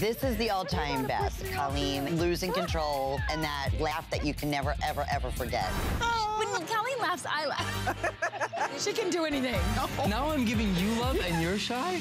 This is the all-time best. Colleen losing control and that laugh that you can never, ever, ever forget. When Colleen laughs, I laugh. she can do anything. Now I'm giving you love and you're shy?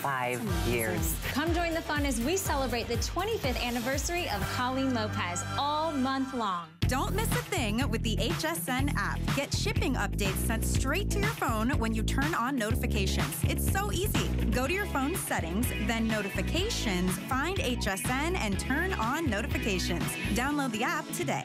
25 years. Come join the fun as we celebrate the 25th anniversary of Colleen Lopez all month long. Don't miss a thing with the HSN app. Get shipping updates sent straight to your phone when you turn on notifications. It's so easy. Go to your phone settings, then notifications, find HSN, and turn on notifications. Download the app today.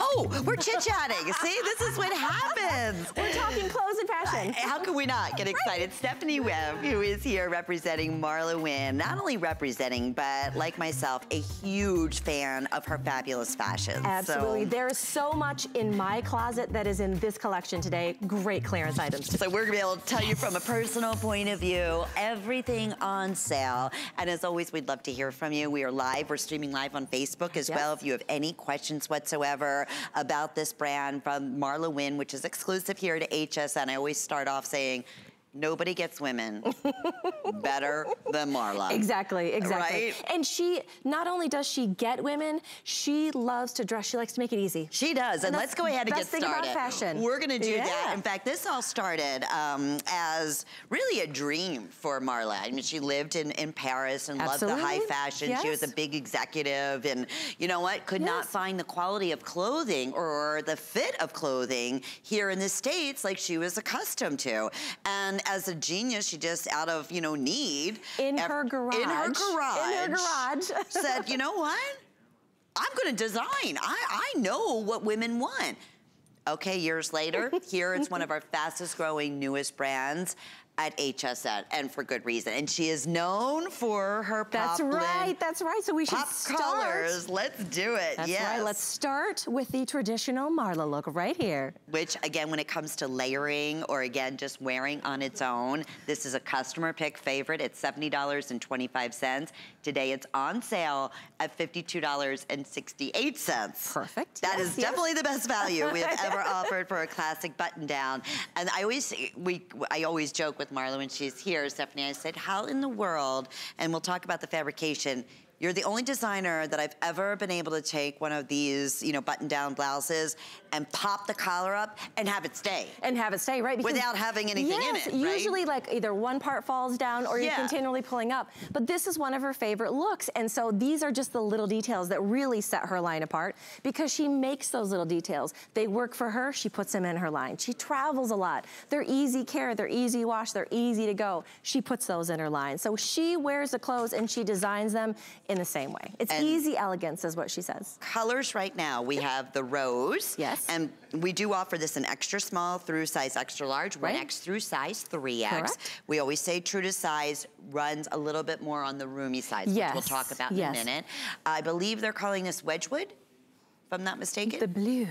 Oh, we're chit-chatting. See, this is what happens. We're talking clothes and fashion. How can we not get excited? Stephanie Webb, who is here representing Marla Wynne, not only representing, but like myself, a huge fan of her fabulous fashion. Absolutely. So, there is so much in my closet that is in this collection today. Great clearance items. So we're gonna be able to tell you from a personal point of view, everything on sale. And as always, we'd love to hear from you. We are live, we're streaming live on Facebook as yes. well. If you have any questions whatsoever about this brand from Marla Wynne, which is exclusive here to HSN, I always start off saying, nobody gets women better than Marla. Exactly, exactly. Right? And she, not only does she get women, she loves to dress. She likes to make it easy. She does, and, and let's go ahead and get started. About fashion. We're gonna do yeah. that. In fact, this all started um, as really a dream for Marla. I mean, she lived in, in Paris and Absolutely. loved the high fashion. Yes. She was a big executive and you know what? Could yes. not find the quality of clothing or the fit of clothing here in the States like she was accustomed to. And as a genius, she just out of, you know, need. In her garage. In her garage. In her garage. said, you know what? I'm gonna design. I, I know what women want. Okay, years later, here it's one of our fastest growing, newest brands at HSN, and for good reason. And she is known for her That's right, that's right. So we should pop start. colors. Let's do it, That's yes. right, let's start with the traditional Marla look right here. Which, again, when it comes to layering or, again, just wearing on its own, this is a customer pick favorite. It's $70.25. Today it's on sale at $52.68. Perfect. That yes, is yes. definitely the best value we have ever offered for a classic button down. And I always, we, I always joke with Marla when she's here, Stephanie, I said, how in the world, and we'll talk about the fabrication, you're the only designer that I've ever been able to take one of these, you know, button-down blouses and pop the collar up and have it stay. And have it stay, right? Because Without having anything yes, in it, right? usually like either one part falls down or you're continually pulling up. But this is one of her favorite looks. And so these are just the little details that really set her line apart because she makes those little details. They work for her, she puts them in her line. She travels a lot. They're easy care, they're easy wash, they're easy to go. She puts those in her line. So she wears the clothes and she designs them in the same way. It's and easy elegance is what she says. Colors right now, we have the rose. Yes. And we do offer this in extra small through size extra large, right. 1X through size 3X. Correct. We always say true to size runs a little bit more on the roomy side, yes. which we'll talk about yes. in a minute. I believe they're calling this Wedgwood, if I'm not mistaken. The blue.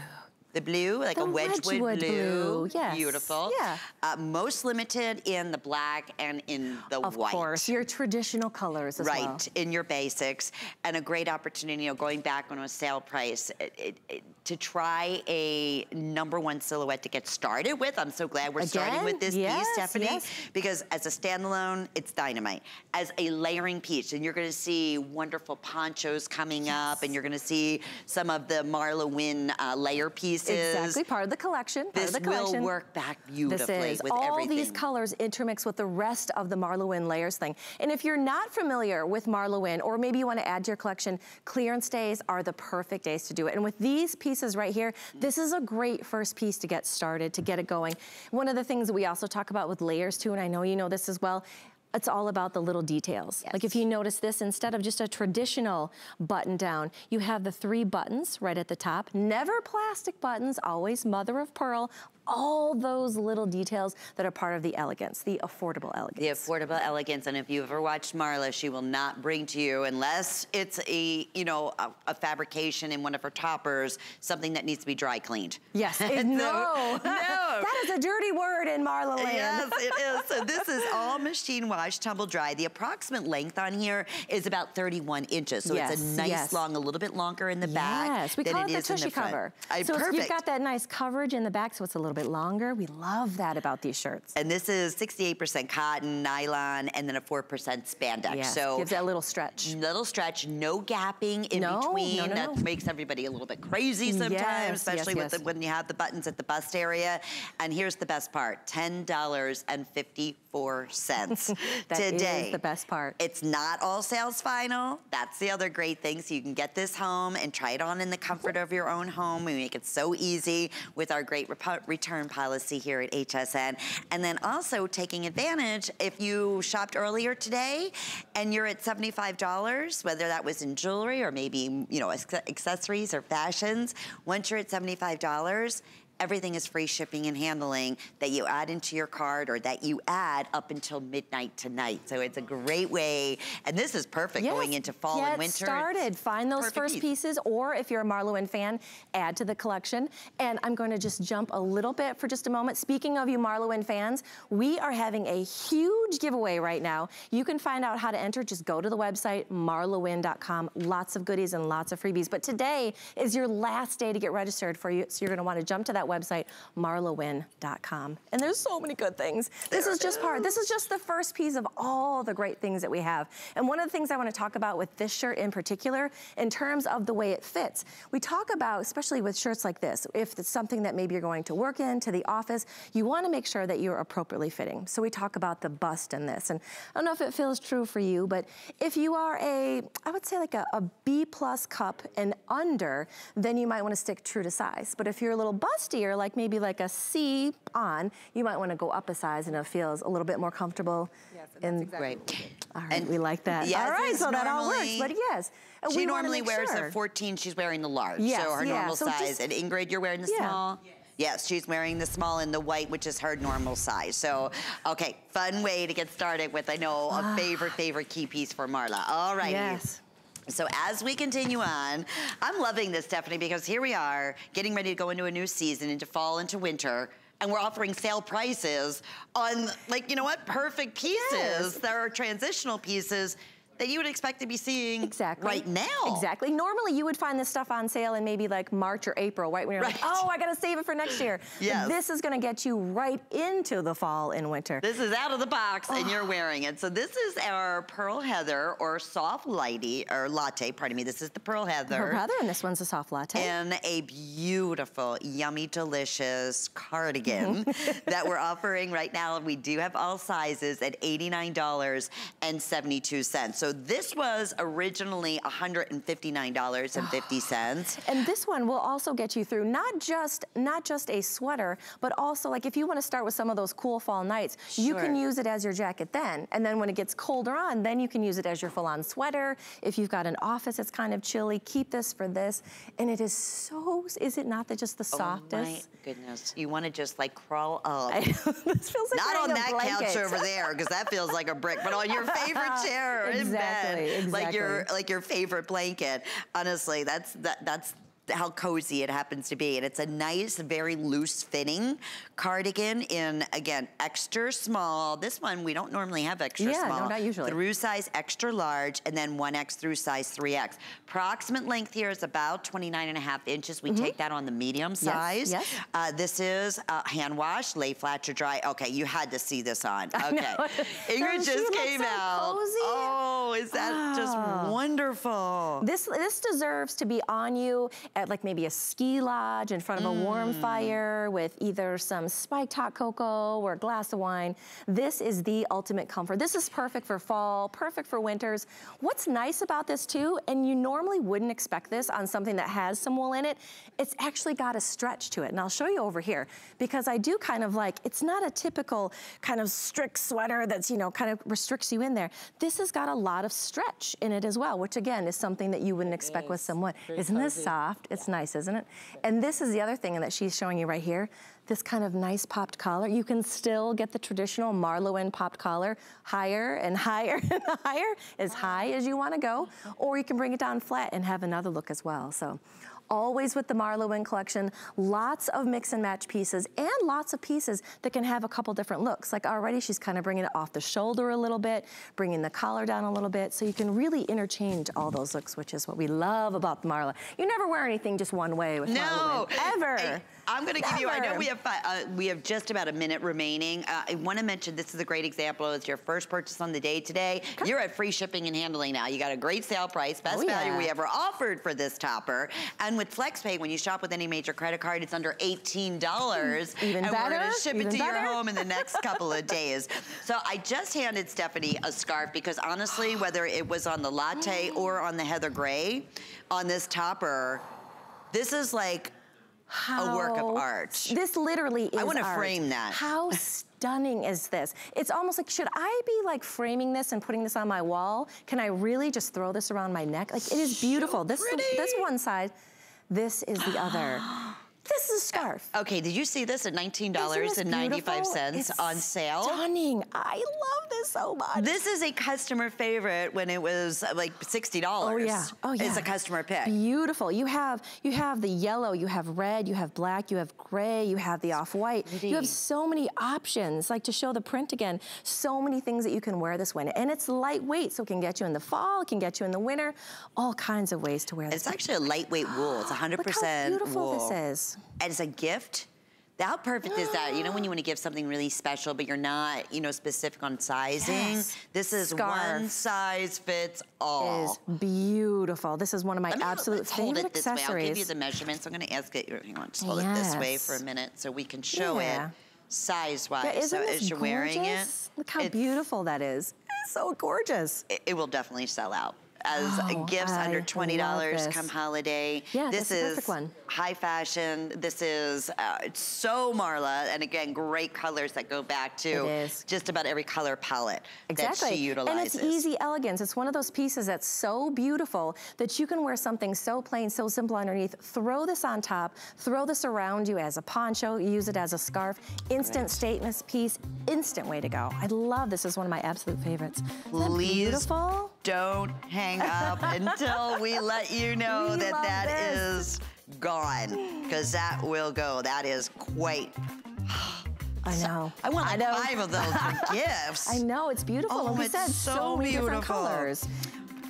The blue, like the a Wedgwood, Wedgwood blue. blue. Yes. Beautiful. Yeah. Uh, most limited in the black and in the of white. Of course, your traditional colors as right, well. Right, in your basics. And a great opportunity, you know, going back on a sale price, it, it, it, to try a number one silhouette to get started with. I'm so glad we're Again? starting with this yes, piece, Stephanie, yes. because as a standalone, it's dynamite. As a layering piece, and you're gonna see wonderful ponchos coming yes. up, and you're gonna see some of the Marla Wynne uh, layer Exactly, part of the collection, this of the collection. will work back beautifully this is. with All everything. these colors intermix with the rest of the Marla Wynne layers thing. And if you're not familiar with Marla Wynne, or maybe you wanna add to your collection, clearance days are the perfect days to do it. And with these pieces right here, this is a great first piece to get started, to get it going. One of the things that we also talk about with layers too, and I know you know this as well, it's all about the little details. Yes. Like if you notice this, instead of just a traditional button down, you have the three buttons right at the top. Never plastic buttons, always mother of pearl. All those little details that are part of the elegance, the affordable elegance. The affordable elegance, and if you've ever watched Marla, she will not bring to you, unless it's a, you know, a, a fabrication in one of her toppers, something that needs to be dry cleaned. Yes, it, no. no. that is a dirty word in Marla land. Yes, it is. So this is all machine wash, tumble dry. The approximate length on here is about 31 inches. So Yes, it's a nice yes. long, a little bit longer in the back Yes, we than call it it, the in tushy the cover. I, so perfect. you've got that nice coverage in the back, so it's a little bit longer. We love that about these shirts. and this is 68% cotton, nylon, and then a 4% spandex. Yes, so gives that little stretch. little stretch, no gapping in No, between. no, that no. makes everybody a little bit crazy sometimes, Yes, especially yes, with. The, when you have the buttons at the bust area. And here's the best part: ten dollars and fifty-four cents That is today. the best part. It's not all sales final. That's the other great thing. So you can get this home and try it on in the comfort of your own home. We make it so easy with our great repo- return policy here at HSN. And then also taking advantage if you shopped earlier today and you're at $75, whether that was in jewelry or maybe, you know, accessories or fashions, once you're at $75, Everything is free shipping and handling that you add into your card or that you add up until midnight tonight. So it's a great way, and this is perfect going into fall get and winter. started. Find those Perfect first piece. pieces, or if you're a Marla fan, add to the collection. And I'm going to just jump a little bit for just a moment. Speaking of you Marla fans, we are having a huge giveaway right now. You can find out how to enter. Just go to the website, marlawynne.com. Lots of goodies and lots of freebies. But today is your last day to get registered for you, so you're going to want to jump to that website, marlawynne.com. And there's so many good things. This is just part. This is just the first piece of all the great things that we have. And one of the things I want to talk about with this shirt in particular, in terms of the way it fits, we talk about, especially with shirts like this, if it's something that maybe you're going to work in, to the office, you want to make sure that you're appropriately fitting. So we talk about the bust in this. And I don't know if it feels true for you, but if you are a, I would say like a, a B plus cup and under, then you might want to stick true to size. But if you're a little bustier, like maybe like a C on, you might want to go up a size and it feels a little bit more comfortable. Yes, and Great. all right, And we like that. yes, all right, it's so that all works. But yes, She we normally make wears sure. a 14. She's wearing the large. Yes, so her yeah, normal so size. just- and Ingrid, you're wearing the Yeah. small? Yes, she's wearing the small in the white, which is her normal size. So, okay, fun way to get started with, I know, a ah. favorite, favorite key piece for Marla. All right. Yes. So as we continue on, I'm loving this, Stephanie, because here we are getting ready to go into a new season, into fall, into winter. And we're offering sale prices on, like, you know what, perfect pieces. Yes. There are transitional pieces that you would expect to be seeing Exactly. right now. Exactly. Normally, you would find this stuff on sale in maybe like March or April, right? When you're like, oh, I got to save it for next year. Yes. this is going to get you right into the fall and winter. This is out of the box and Oh. you're wearing it. So this is our Pearl Heather or soft lighty or latte, pardon me. This is the Pearl Heather. Her brother, and this one's a soft latte. And a beautiful, yummy, delicious cardigan mm-hmm. that we're offering right now. We do have all sizes at $89.72. So this was originally $159.50. And this one will also get you through not just not just a sweater, but also like if you want to start with some of those cool fall nights, you can use it as your jacket then. And then when it gets colder on, then you can use it as your full-on sweater. If you've got an office that's kind of chilly, keep this for this. And it is so is it not that just the softest? Oh my goodness. You want to just like crawl up. I this feels like Not on that blanket. couch over there, because that feels like a brick, but on your favorite chair in Exactly, bed, like your like your favorite blanket. Honestly, that's that that's how cozy it happens to be. And it's a nice, very loose fitting cardigan in, again, extra small. This one, we don't normally have extra Yeah, no, small. not usually. Through size extra large, and then 1X through size 3X. Approximate length here is about 29 and a half inches. We take that on the medium size. Mm-hmm. yes. Uh, this is uh, hand wash, lay flat to dry. Okay, you had to see this on. Okay. Ingrid just came so out. cozy? Oh, is that Ah. just wonderful? This this deserves to be on you. At like maybe a ski lodge in front of mm. a warm mm. fire with either some spiked hot cocoa or a glass of wine. This is the ultimate comfort. This is perfect for fall, perfect for winters. What's nice about this too, and you normally wouldn't expect this on something that has some wool in it, it's actually got a stretch to it. And I'll show you over here because I do kind of like, it's not a typical kind of strict sweater that's, you know, kind of restricts you in there. This has got a lot of stretch in it as well, which again is something that you wouldn't expect with someone. Isn't this soft? It's nice, isn't it? And this is the other thing that she's showing you right here this kind of nice popped collar. You can still get the traditional Marla popped collar higher and higher and higher, as high as you wanna go, or you can bring it down flat and have another look as well. So always with the Marla collection, lots of mix and match pieces and lots of pieces that can have a couple different looks. Like already she's kind of bringing it off the shoulder a little bit, bringing the collar down a little bit, so you can really interchange all those looks, which is what we love about the Marla. You never wear anything just one way with no. ever. Hey, I'm going to give you, I know we have uh, we have just about a minute remaining. Uh, I want to mention this is a great example. It's your first purchase on the day today. Okay. You're at free shipping and handling now. You got a great sale price, best oh, value yeah. we ever offered for this topper. And with FlexPay, when you shop with any major credit card, it's under $18. Even and better. we're going to ship Even it to better. your home in the next couple of days. So I just handed Stephanie a scarf because honestly, whether it was on the latte or on the Heather Gray, on this topper, this is like how a work of art. This literally is I want to frame that. How stunning is this? It's almost like, should I be like framing this and putting this on my wall? Can I really just throw this around my neck? Like it is beautiful. So this, this one side, this is the other. This is a scarf. Okay, did you see this at $19.95 on sale? stunning. I love this so much. This is a customer favorite when it was uh, like $60. Oh yeah, oh yeah. It's a customer pick. Beautiful. You have you have the yellow, you have red, you have black, you have gray, you have the off-white. You have so many options, like to show the print again, so many things that you can wear this winter. And it's lightweight, so it can get you in the fall, it can get you in the winter, all kinds of ways to wear this. It's actually a lightweight wool. It's 100% Look how beautiful wool. this is as a gift, how perfect is that? You know when you want to give something really special, but you're not, you know, specific on sizing? Yes. This is Scarf. one size fits all. Is beautiful. This is one of my me, absolute favorite hold it this accessories. Way. I'll give you the measurements. I'm going to ask it. Hang on, just hold yes. it this way for a minute so we can show yeah. it size-wise. Yeah, so as you're gorgeous? wearing it, look how beautiful that is. It's so gorgeous. It, it will definitely sell out as oh, gifts I under $20 come holiday. Yeah, this is one. high fashion. This is uh, so Marla. And again, great colors that go back to just about every color palette exactly. that she utilizes. And it's easy elegance. It's one of those pieces that's so beautiful that you can wear something so plain, so simple underneath. Throw this on top, throw this around you as a poncho, use it as a scarf. Instant right. statement piece, instant way to go. I love this. is one of my absolute favorites. Isn't Please beautiful? Don't hang up until we let you know we that that this. is gone because that will go. That is quite. I know. I want like I know. five of those for gifts. I know, it's beautiful. Oh, we it's said, so, so many beautiful. different colors.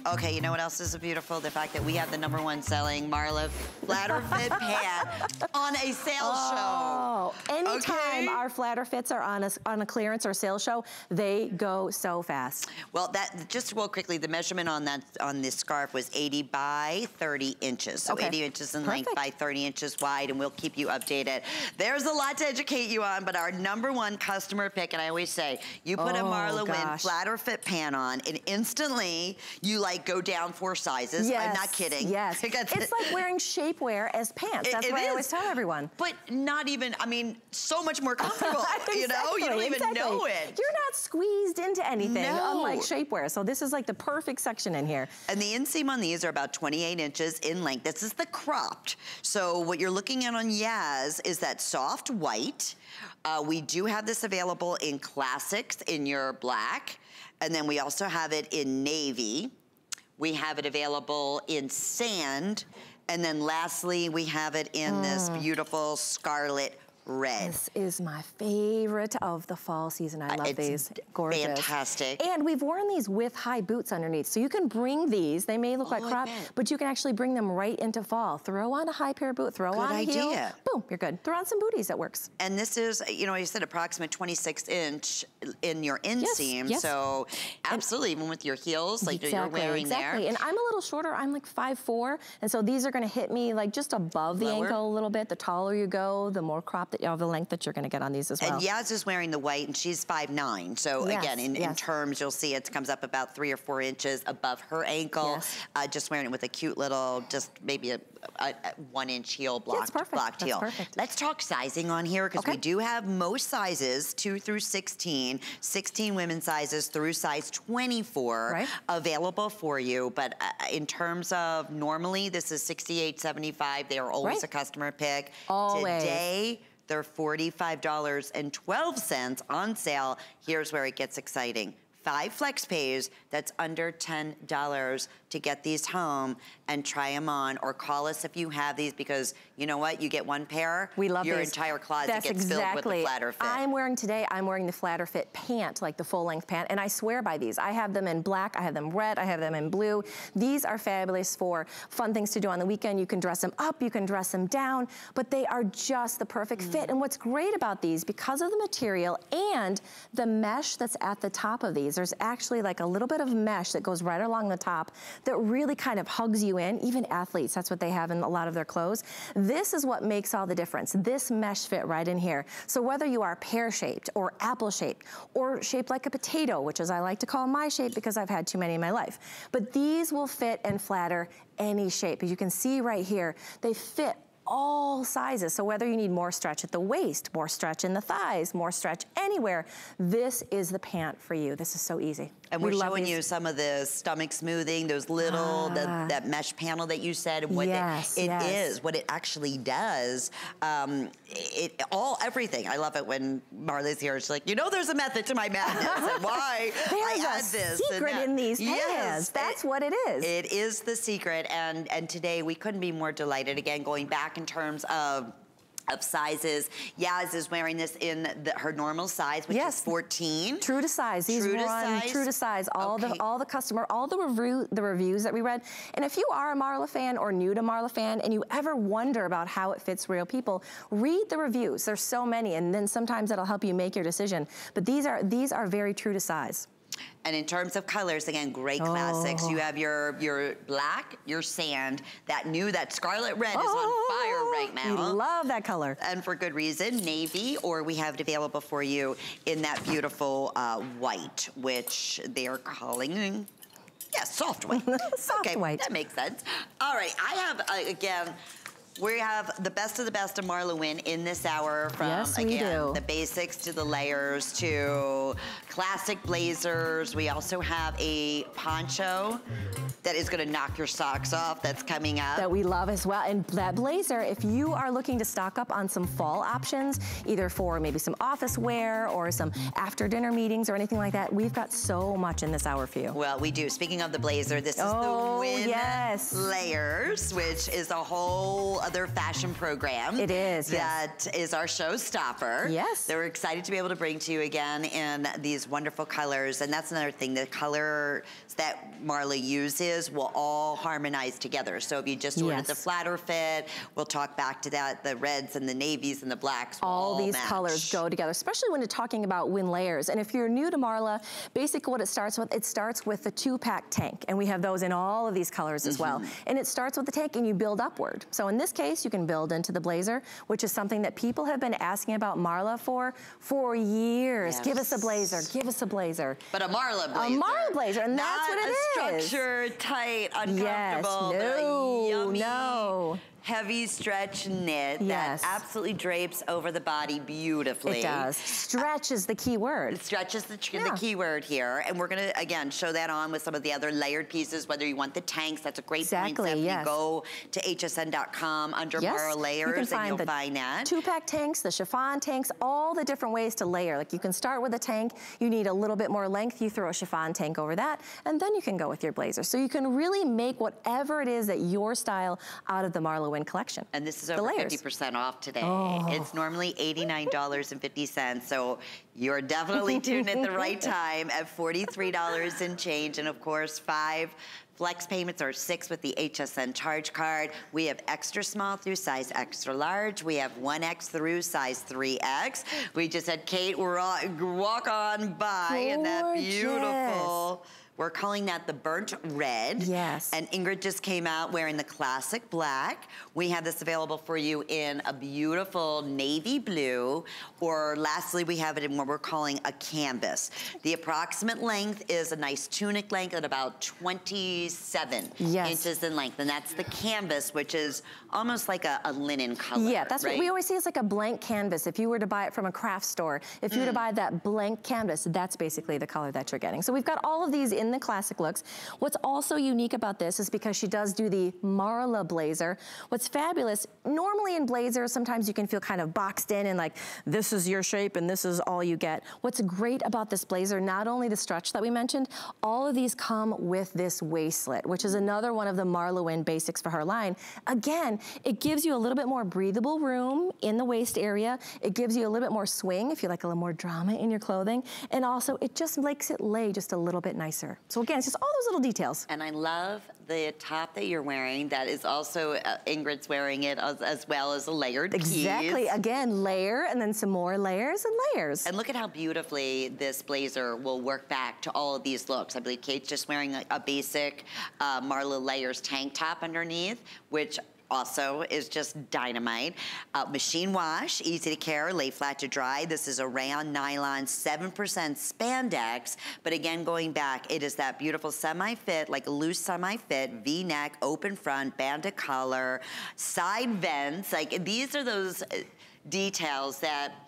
Okay, you know what else is beautiful? The fact that we have the number one selling Marla flatter fit pant on a sale show. oh, show. Anytime okay? our flatter fits are on a, on a clearance or sale show, they go so fast. Well, that just real quickly, the measurement on that on this scarf was 80 by 30 inches. So okay. 80 inches in Perfect. length by 30 inches wide, and we'll keep you updated. There's a lot to educate you on, but our number one customer pick, and I always say, you put oh, a Marla gosh. Wynne flatter fit pant on, and instantly you like go down four sizes. Yes, I'm not kidding. Yes. it's like wearing shapewear as pants. That's it, it what is. I always tell everyone. But not even, I mean, so much more comfortable. exactly, you know, you don't even exactly. know it. You're not squeezed into anything, no. unlike shapewear. So this is like the perfect section in here. And the inseam on these are about 28 inches in length. This is the cropped. So what you're looking at on Yaz is that soft white. Uh, we do have this available in classics in your black. And then we also have it in navy. We have it available in sand. And then lastly, we have it in mm. this beautiful scarlet red. This is my favorite of the fall season. I Uh, love it's these. Gorgeous. fantastic. And we've worn these with high boots underneath. So you can bring these, they may look like Oh, I crop, but you can actually bring them right into fall. Throw on a high pair boot, throw Good on a heel. idea. Boom, you're good. Throw on some booties, that works. And this is, you know, you said approximate 26 inch in your inseam. yes. So absolutely, even with your heels, like you're wearing exactly. there. And I'm a little shorter. I'm like 5'4", and so these are going to hit me like just above the ankle a little bit. The taller you go, the more crop that, of the length that you're going to get on these as well. And Yaz is wearing the white, and she's 5'9". So Yes, again, in, in terms, you'll see it comes up about three or four inches above her ankle. Yes. Uh, just wearing it with a cute little, just maybe a, a, a one-inch heel blocked, perfect. blocked That's heel. perfect. Let's talk sizing on here because we do have most sizes, two through 16, 16 women's sizes through size 24 Right. available for you. But uh, in terms of normally, this is 68.75. They are always Right. a customer pick. Always. Today, they're $45.12 on sale. Here's where it gets exciting. Five flex pays that's under $10 to get these home and try them on or call us if you have these because you know what? You get one pair, We love your these. entire closet That's gets exactly. filled with the flatter fit. I'm wearing today, I'm wearing the flatter fit pant, like the full length pant, and I swear by these. I have them in black, I have them red, I have them in blue. These are fabulous for fun things to do on the weekend. You can dress them up, you can dress them down, but they are just the perfect Mm. fit. And what's great about these, because of the material and the mesh that's at the top of these, there's actually like a little bit of mesh that goes right along the top that really kind of hugs you in. Even athletes, that's what they have in a lot of their clothes. This is what makes all the difference. This mesh fit right in here. So whether you are pear-shaped or apple-shaped or shaped like a potato, which is I like to call my shape because I've had too many in my life, but these will fit and flatter any shape. As you can see right here, they fit all sizes. So whether you need more stretch at the waist, more stretch in the thighs, more stretch anywhere, this is the pant for you. This is so easy. And We we're love showing you some of the stomach smoothing, those little, the, Ah. that mesh panel that you said, and what Yes, it, it yes. is, what it actually does. Um, it all, everything. I love it when Marla's here. She's like, you know, there's a method to my madness, and why I a add this. secret in these pants. Yes. That's it- what it is. It is the secret, and and today we couldn't be more delighted. Again, going back in terms of. Of sizes, Yaz is wearing this in the, her normal size, which Yes. is 14. True to size. These True to size? true to size. All Okay. the all the customer, all the review the reviews that we read. And if you are a Marla fan or new to Marla fan and you ever wonder about how it fits real people, read the reviews. There's so many, and then sometimes it'll help you make your decision. But these are these are very true to size. And in terms of colors, again, great classics. Oh. You have your your black, your sand, that new, that scarlet red is on fire right We now. love that color. and for good reason, navy, or we have it available for you in that beautiful uh, white, which they are calling, yeah, soft white. Soft okay, white. That makes sense. All right, I have, uh, again, we have the best of the best of Marla Wynne in this hour from, Yes, again, the basics to the layers to classic blazers. We also have a poncho that is gonna knock your socks off that's coming up. that we love as well. And that blazer, if you are looking to stock up on some fall options, either for maybe some office wear or some after dinner meetings or anything like that, we've got so much in this hour for you. Well, we do. Speaking of the blazer, this is Oh, the Wynne yes. Layers, which is a whole other fashion program. It is, yes. That is our showstopper. Yes. That we're excited to be able to bring to you again in these wonderful colors. And that's another thing, the colors that Marla uses will all harmonize together. So if you just ordered Yes. the flatter fit, we'll talk back to that, the reds and the navies and the blacks will all these match. colors go together, especially when you're talking about Wynne Layers. And if you're new to Marla, basically what it starts with, it starts with the two-pack tank. And we have those in all of these colors as well. Mm-hmm. And it starts with the tank and you build upward. So in this case, you can build into the blazer, which is something that people have been asking about Marla for for years. Give us a blazer, give us a blazer. But a Marla blazer. A Marla blazer, and that's Not what it a is. structured, tight, uncomfortable. Yes, no, yummy, no. Heavy stretch knit Yes. that absolutely drapes over the body beautifully. It does. Uh, stretch is the key word. It stretches the, Yeah. the key word here. And we're going to, again, show that on with some of the other layered pieces, whether you want the tanks. That's a great Exactly, point, yes. Go to hsn.com under Yes, Mara Layers you and you'll the find that. Two-pack tanks, the chiffon tanks, all the different ways to layer. Like you can start with a tank, you need a little bit more length, you throw a chiffon tank over that, and then you can go with your blazer. So you can really make whatever it is that your style out of the Marla Wynne collection. And this is over 50% off today. Oh. It's normally $89.50. So you're definitely tuned at the right time at $43 and change. And of course, five Flex payments are six with the HSN charge card. We have extra small through size extra large. We have 1X through size 3X. We just had Kate walk on by Gorgeous. in that beautiful we're calling that the burnt red. Yes. And Ingrid just came out wearing the classic black. We have this available for you in a beautiful navy blue, or lastly, we have it in what we're calling a canvas. The approximate length is a nice tunic length at about 27 yes. inches in length, and that's the canvas, which is almost like a, a linen color, Yeah, that's right? what we always see as like a blank canvas. If you were to buy it from a craft store, if you mm. were to mm. buy that blank canvas, that's basically the color that you're getting. So we've got all of these in in the classic looks. What's also unique about this is because she does do the Marla blazer. What's fabulous, normally in blazers, sometimes you can feel kind of boxed in and like, this is your shape and this is all you get. What's great about this blazer, not only the stretch that we mentioned, all of these come with this waistlet, which is another one of the Marla basics for her line. Again, it gives you a little bit more breathable room in the waist area. It gives you a little bit more swing if you like a little more drama in your clothing. And also, it just makes it lay just a little bit nicer. So again, it's just all those little details. And I love the top that you're wearing. That is also, uh, Ingrid's wearing it as, as, well as a layered Exactly. Piece. Again, layer and then some more layers and layers. And look at how beautifully this blazer will work back to all of these looks. I believe Kate's just wearing a, a basic uh, Marla Layers tank top underneath, which also is just dynamite. Uh, machine wash, easy to care, lay flat to dry. This is a rayon nylon, 7% spandex. But again, going back, it is that beautiful semi-fit, like loose semi-fit, V-neck, open front, band of collar, side vents. Like these are those uh, details that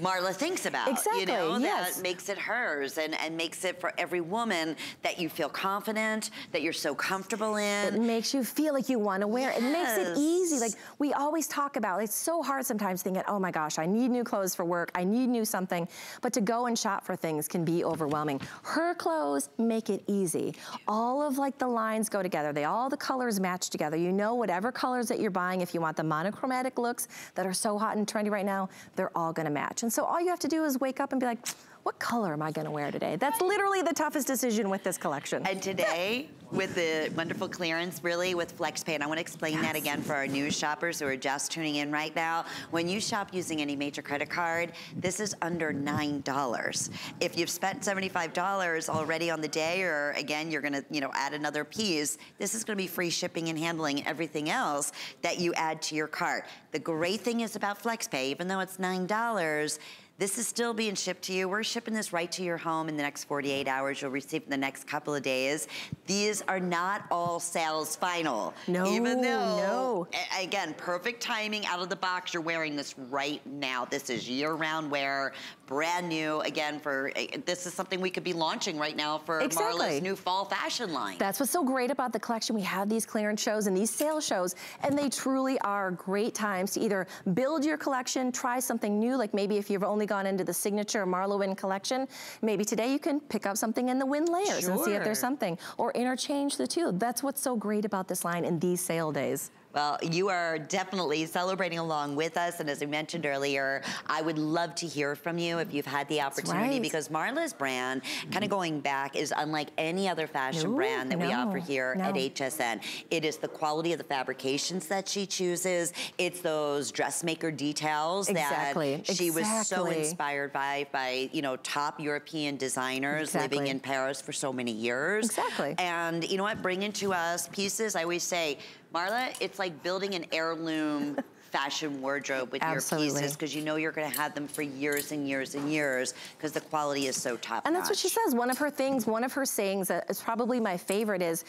Marla thinks about. Exactly, you know, yes. that makes it hers and, and makes it for every woman that you feel confident, that you're so comfortable in. It makes you feel like you want to wear it. It makes it easy. Like we always talk about, it's so hard sometimes thinking, oh my gosh, I need new clothes for work. I need new something. But to go and shop for things can be overwhelming. Her clothes make it easy. All of like the lines go together. They all the colors match together. You know whatever colors that you're buying, if you want the monochromatic looks that are so hot and trendy right now, they're all gonna match. And so all you have to do is wake up and be like, what color am I gonna wear today? That's literally the toughest decision with this collection. And today, with the wonderful clearance, really, with FlexPay, and I wanna explain yes. that again for our new shoppers who are just tuning in right now. When you shop using any major credit card, this is under $9. If you've spent $75 already on the day, or again, you're gonna you know, add another piece, this is gonna be free shipping and handling and everything else that you add to your cart. The great thing is about FlexPay, even though it's $9, this is still being shipped to you. We're shipping this right to your home in the next 48 hours. You'll receive in the next couple of days. These are not all sales final. No, Even though, no. again, perfect timing out of the box. You're wearing this right now. This is year-round wear, brand new. Again, for eh, this is something we could be launching right now for exactly. Marla's new fall fashion line. That's what's so great about the collection. We have these clearance shows and these sales shows, and they truly are great times to either build your collection, try something new, like maybe if you've only only gone into the signature Marla Wynne collection, maybe today you can pick up something in the Wynne layers sure. and see if there's something, or interchange the two. That's what's so great about this line in these sale days. Well, you are definitely celebrating along with us. And as I mentioned earlier, I would love to hear from you if you've had the opportunity right. because Marla's brand, kind of mm-hmm. going back, is unlike any other fashion no, brand that no, we offer here no. at HSN. It is the quality of the fabrications that she chooses. It's those dressmaker details exactly. that she exactly. was so inspired by, by, you know, top European designers exactly. living in Paris for so many years. Exactly. And you know what, bringing to us pieces, I always say, Marla, it's like building an heirloom fashion wardrobe with Absolutely. your pieces because you know you're going to have them for years and years and years because the quality is so top And that's what she says. One of her things, one of her sayings that is probably my favorite is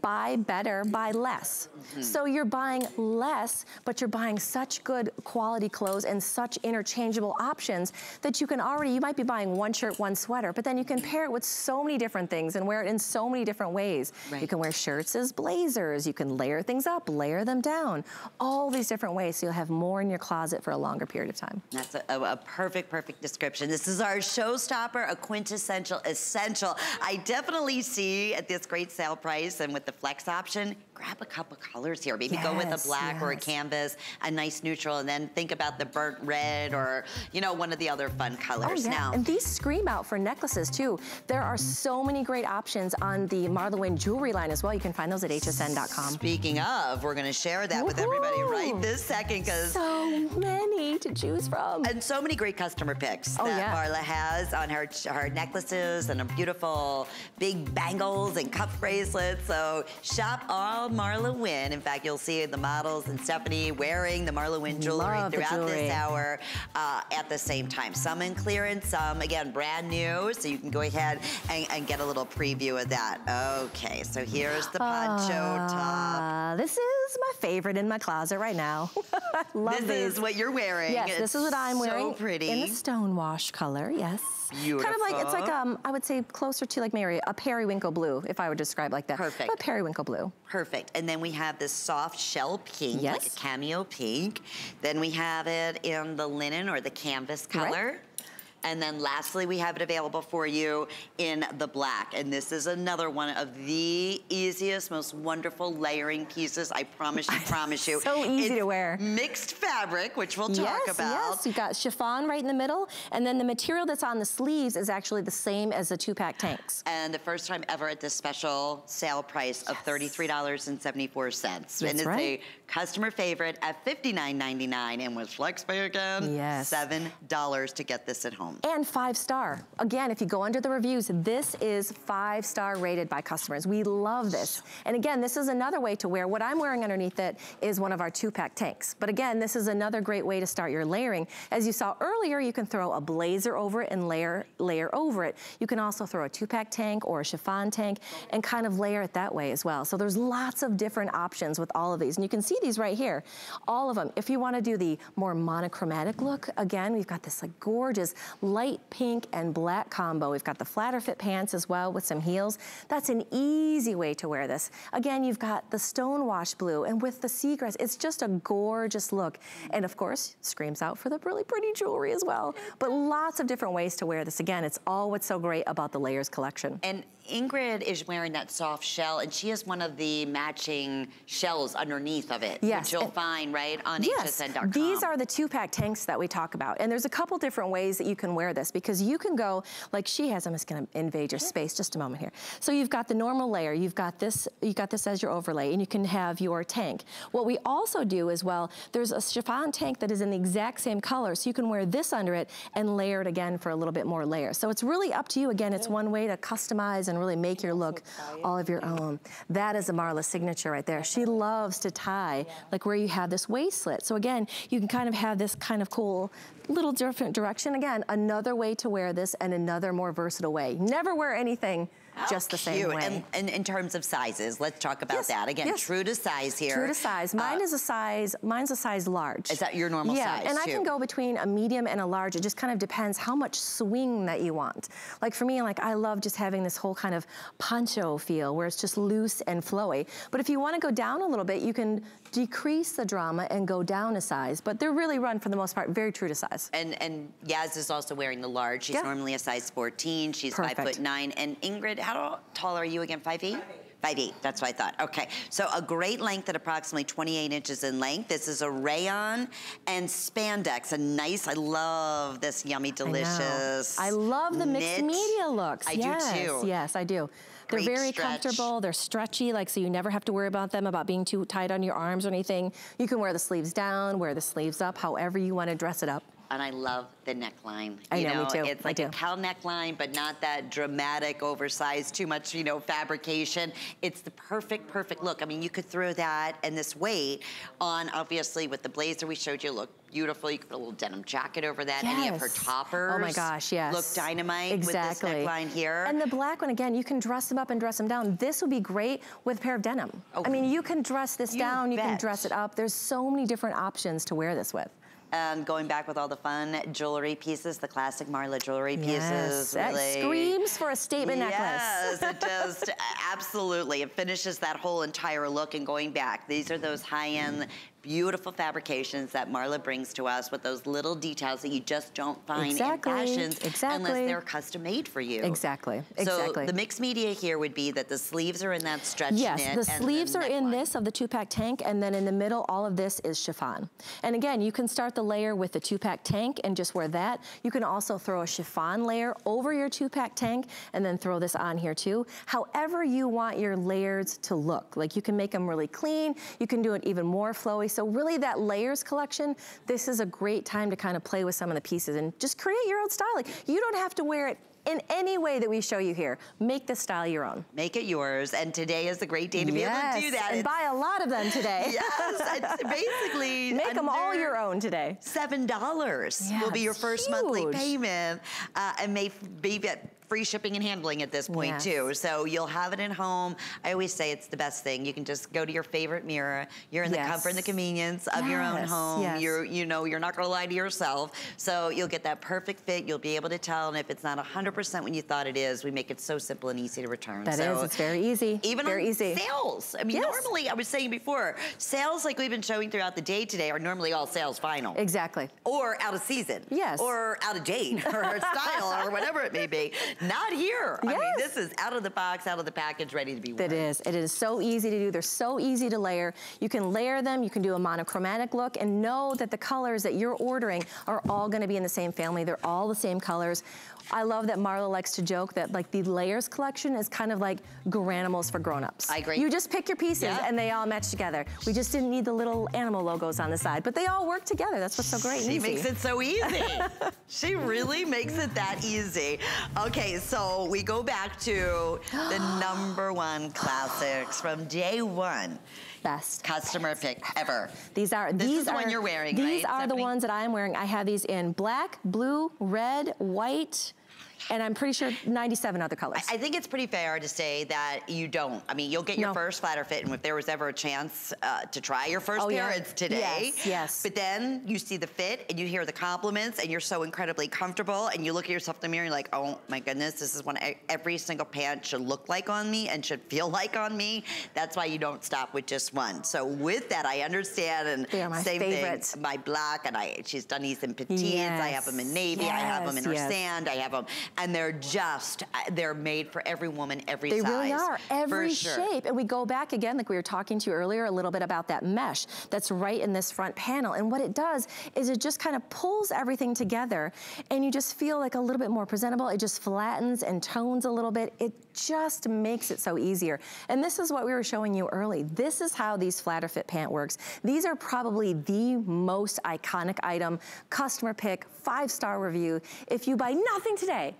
buy better, buy less. Mm -hmm. So you're buying less, but you're buying such good quality clothes and such interchangeable options that you can already, you might be buying one shirt, one sweater, but then you can pair it with so many different things and wear it in so many different ways. Right. You can wear shirts as blazers. You can layer things up, layer them down. All these different ways. So you'll have more in your closet for a longer period of time. That's a, a, perfect, perfect description. This is our showstopper, a quintessential essential. I definitely see at this great sale price and with the flex option, grab a couple colors here. Maybe yes, go with a black yes. or a canvas, a nice neutral, and then think about the burnt red or, you know, one of the other fun oh, colors. Oh, yeah. Now, and these scream out for necklaces too. There are so many great options on the Marla Wynne jewelry line as well. You can find those at hsn.com. Speaking of, we're gonna share that with everybody right this second because so many to choose from. And so many great customer picks oh, that yeah. Marla has on her, her necklaces and her beautiful big bangles and cuff bracelets. So shop all Marla Wynne. In fact, you'll see the models and Stephanie wearing the Marla Wynne jewelry Love throughout jewelry. this hour uh, at the same time. Some in clearance, some, again, brand new. So you can go ahead and, and get a little preview of that. Okay, so here's the poncho uh, top. This is my favorite in my closet right now. Love this these. is what you're wearing. Yes, it's this is what I'm wearing. So pretty. In the stonewash color, yes. Beautiful. Kind of like, it's like, um, I would say closer to like Mary, a periwinkle blue, if I would describe like that. Perfect. A periwinkle blue. Perfect. And then we have this soft shell pink, yes. like a cameo pink. Then we have it in the linen or the canvas color. Right. And then lastly, we have it available for you in the black. And this is another one of the easiest, most wonderful layering pieces. I promise you, promise you. so easy it's to wear. Mixed fabric, which we'll talk yes, about. Yes, you've got chiffon right in the middle. And then the material that's on the sleeves is actually the same as the two-pack tanks. And the first time ever at this special sale price of yes. $33.74. That's and it's right. a customer favorite at $59.99. And with FlexPay again, yes. $7 to get this at home home. And five star. Again, if you go under the reviews, this is five star rated by customers. We love this. And again, this is another way to wear. What I'm wearing underneath it is one of our two pack tanks. But again, this is another great way to start your layering. As you saw earlier, you can throw a blazer over it and layer, layer over it. You can also throw a two pack tank or a chiffon tank and kind of layer it that way as well. So there's lots of different options with all of these. And you can see these right here, all of them. If you wanna do the more monochromatic look, again, we've got this like gorgeous light pink and black combo. We've got the flatter fit pants as well with some heels. That's an easy way to wear this. Again, you've got the stonewash blue and with the seagrass, it's just a gorgeous look. And of course, screams out for the really pretty jewelry as well. But lots of different ways to wear this. Again, it's all what's so great about the layers collection. And Ingrid is wearing that soft shell, and she has one of the matching shells underneath of it, yes. which you'll and find right on yes. hsn.com. These are the two-pack tanks that we talk about, and there's a couple different ways that you can wear this because you can go like she has. I'm just going to invade your space just a moment here. So you've got the normal layer, you've got this, you got this as your overlay, and you can have your tank. What we also do as well, there's a chiffon tank that is in the exact same color, so you can wear this under it and layer it again for a little bit more layer. So it's really up to you. Again, it's one way to customize and and really make your look all of your own. That is a Marla signature right there. She loves to tie, like where you have this waist slit. So again, you can kind of have this kind of cool little different direction. Again, another way to wear this and another more versatile way. Never wear anything just the same way. And, and, in terms of sizes, let's talk about yes, that. Again, yes. true to size here. True to size. Mine uh, is a size, mine's a size large. Is that your normal yeah, size Yeah, and too? I can go between a medium and a large. It just kind of depends how much swing that you want. Like for me, like I love just having this whole kind of poncho feel where it's just loose and flowy. But if you want to go down a little bit, you can decrease the drama and go down a size. But they're really run, for the most part, very true to size. And and Yaz is also wearing the large. She's yeah. normally a size 14. She's Perfect. five foot nine. And Ingrid, how tall are you again? Five eight. Five eight, that's what I thought. Okay, so a great length at approximately 28 inches in length. This is a rayon and spandex, a nice, I love this yummy, delicious I, I love the mixed media looks. I yes, do too. Yes, I do. They're Great very stretch. comfortable. They're stretchy, like so you never have to worry about them about being too tight on your arms or anything. You can wear the sleeves down, wear the sleeves up, however you want to dress it up and I love the neckline. I you know, know, me too. It's like a cow neckline, but not that dramatic, oversized, too much, you know, fabrication. It's the perfect, perfect look. I mean, you could throw that and this weight on, obviously, with the blazer we showed you, look beautiful. You could put a little denim jacket over that. Yes. Any of her toppers. Oh my gosh, yes. Look dynamite exactly. with this neckline here. And the black one, again, you can dress them up and dress them down. This would be great with a pair of denim. Oh, I mean, you can dress this you down, bet. you can dress it up. There's so many different options to wear this with and going back with all the fun jewelry pieces, the classic Marla jewelry yes, pieces. Really, screams for a statement yes, necklace. Yes, it just absolutely. It finishes that whole entire look and going back. These are those high-end beautiful fabrications that Marla brings to us with those little details that you just don't find exactly. in fashions exactly. unless they're custom made for you. Exactly. So exactly. the mixed media here would be that the sleeves are in that stretch Yes, knit the and sleeves are in neckline. this of the two-pack tank, and then in the middle, all of this is chiffon. And again, you can start the layer with the two-pack tank and just wear that. You can also throw a chiffon layer over your two-pack tank and then throw this on here too. However you want your layers to look. Like you can make them really clean, you can do it even more flowy. So really that layers collection, this is a great time to kind of play with some of the pieces and just create your own style. Like you don't have to wear it in any way that we show you here. Make the style your own. Make it yours, and today is a great day to be able to do that. And It's- buy a lot of them today. yes, it's basically Make them all your own today. Seven dollars Yeah, will be your first monthly payment, uh, and may be free shipping and handling at this point Yes. too. So you'll have it at home. I always say it's the best thing. You can just go to your favorite mirror. You're in the comfort and the convenience of your own home. yes. You're, you know, you're not going to lie to yourself. So you'll get that perfect fit. You'll be able to tell, and if it's not 100% when you thought it is, we make it so simple and easy to return. That is, so it's very easy. even very on easy. sales. I mean, Yes. normally I was saying before, sales like we've been showing throughout the day today are normally all sales final. Exactly. Or out of season. Yes. Or out of date or style or whatever it may be. Not here. I mean, Yes. this is out of the box, out of the package, ready to be worn. It is. It is so easy to do. They're so easy to layer. You can layer them. You can do a monochromatic look and know that the colors that you're ordering are all going to be in the same family. They're all the same colors. I love that Marla likes to joke that like the layers collection is kind of like Garanimals for grown-ups. I agree. You just pick your pieces Yeah. and they all match together. We just didn't need the little animal logos on the side, but they all work together. That's what's so great She makes it so easy. she really makes it that easy. Okay, so we go back to the number one classics from day one. Best. Customer pick ever. These are This these is the are one you're wearing, These right, are the ones that I'm wearing. I have these in black, blue, red, white, and I'm pretty sure 97 other colors. I think it's pretty fair to say that you don't. I mean, you'll get your No. first flatter fit, and if there was ever a chance uh, to try your first Oh, pair, yeah. it's today. Yes, yes. But then you see the fit, and you hear the compliments, and you're so incredibly comfortable, and you look at yourself in the mirror, and you're like, oh my goodness, this is what every single pant should look like on me and should feel like on me. That's why you don't stop with just one. So with that, I understand, and They are my same favorites. thing, my black, and I she's done these in petites. I have them in navy. Yes, I have them in Yes, her yes. sand. I have them, and they're just uh, they're made for every woman, every They size. really are. Every sure. shape. And we go back again, like we were talking to you earlier, a little bit about that mesh that's right in this front panel. And what it does is it just kind of pulls everything together and you just feel like a little bit more presentable. It just flattens and tones a little bit. It just makes it so easier. And this is what we were showing you early. This is how these flatter fit pant works. These are probably the most iconic item, customer pick, five-star review. If you buy nothing today,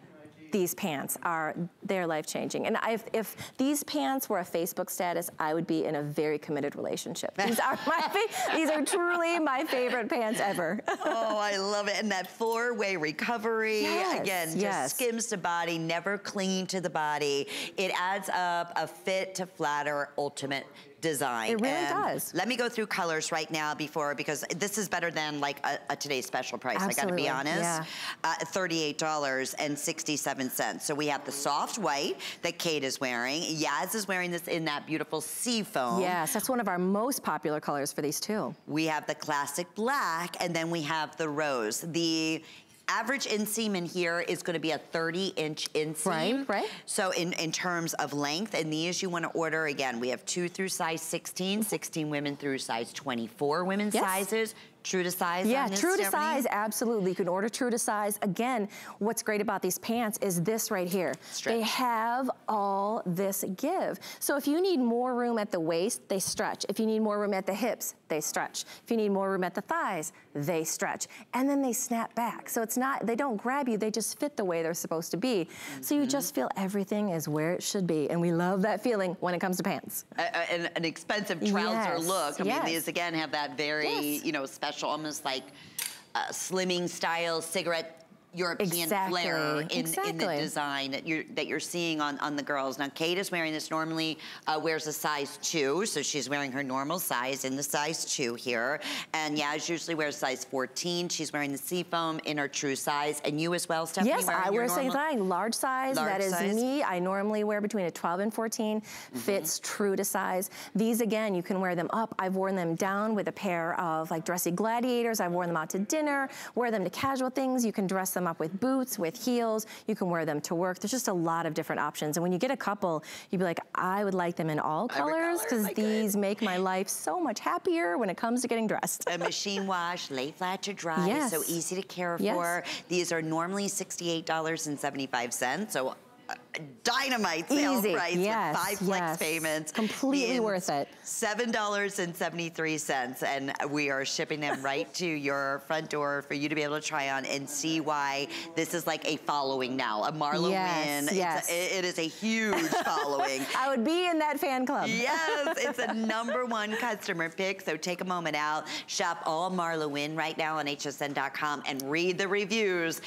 these pants are they're life changing and I, if these pants were a facebook status i would be in a very committed relationship these are my, these are truly my favorite pants ever oh, I love it. And that four-way recovery, Yes, again, just yes. skims to body, never clinging to the body. It adds up a fit to flatter ultimate design. It really And does. Let me go through colors right now before, because this is better than like a, a today's special price. I gotta be honest. yeah. Uh, $38.67. So we have the soft white that Kate is wearing. Yaz is wearing this in that beautiful sea foam. yes that's one of our most popular colors for these too We have the classic black, and then we have the rose. The average inseam in here is going to be a 30 inch inseam. Right, right. So in, in terms of length, and these you want to order, again, we have two through size 16, 16 women through size 24 women's Yes. sizes. True to size Yeah, on this, true to Stephanie? size, absolutely. You can order true to size. Again, what's great about these pants is this right here. Stretch. They have all this give. So if you need more room at the waist, they stretch. If you need more room at the hips, they stretch. If you need more room at the thighs, they stretch. And then they snap back. So it's not, they don't grab you, they just fit the way they're supposed to be. So Mm-hmm. you just feel everything is where it should be. And we love that feeling when it comes to pants. A- a- an, an expensive trouser Yes, look. I yes. mean, these again have that very, Yes. you know, special, almost like uh, slimming style cigarette European exactly. flair in, exactly. in the design that you're, that you're seeing on, on the girls. Now, Kate is wearing this normally, uh, wears a size two, so she's wearing her normal size in the size two here. And Yaz usually wears size 14. She's wearing the seafoam in her true size. And you as well, Stephanie? Yes, I wear same thing, large size. Large that is size. me. I normally wear between a 12 and 14. Mm-hmm. Fits true to size. These, again, you can wear them up. I've worn them down with a pair of like dressy gladiators. I've worn them out to dinner, wear them to casual things. You can dress them up with boots, with heels. You can wear them to work. There's just a lot of different options. And when you get a couple, you'd be like, I would like them in all colors because my these make my life so much happier when it comes to getting dressed. a machine wash, lay flat to dry, Yes. so easy to care Yes. for. These are normally $68.75, so dynamite sale Easy. price Yes, with five flex yes. payments. Completely worth it. $7.73, and we are shipping them right to your front door for you to be able to try on and see why this is like a following now, a Marla Yes, Wynne. It's a- yes. it- is a huge following. I would be in that fan club. Yes, it's a number one customer pick. So take a moment out, shop all Marla Wynne right now on hsn.com and read the reviews.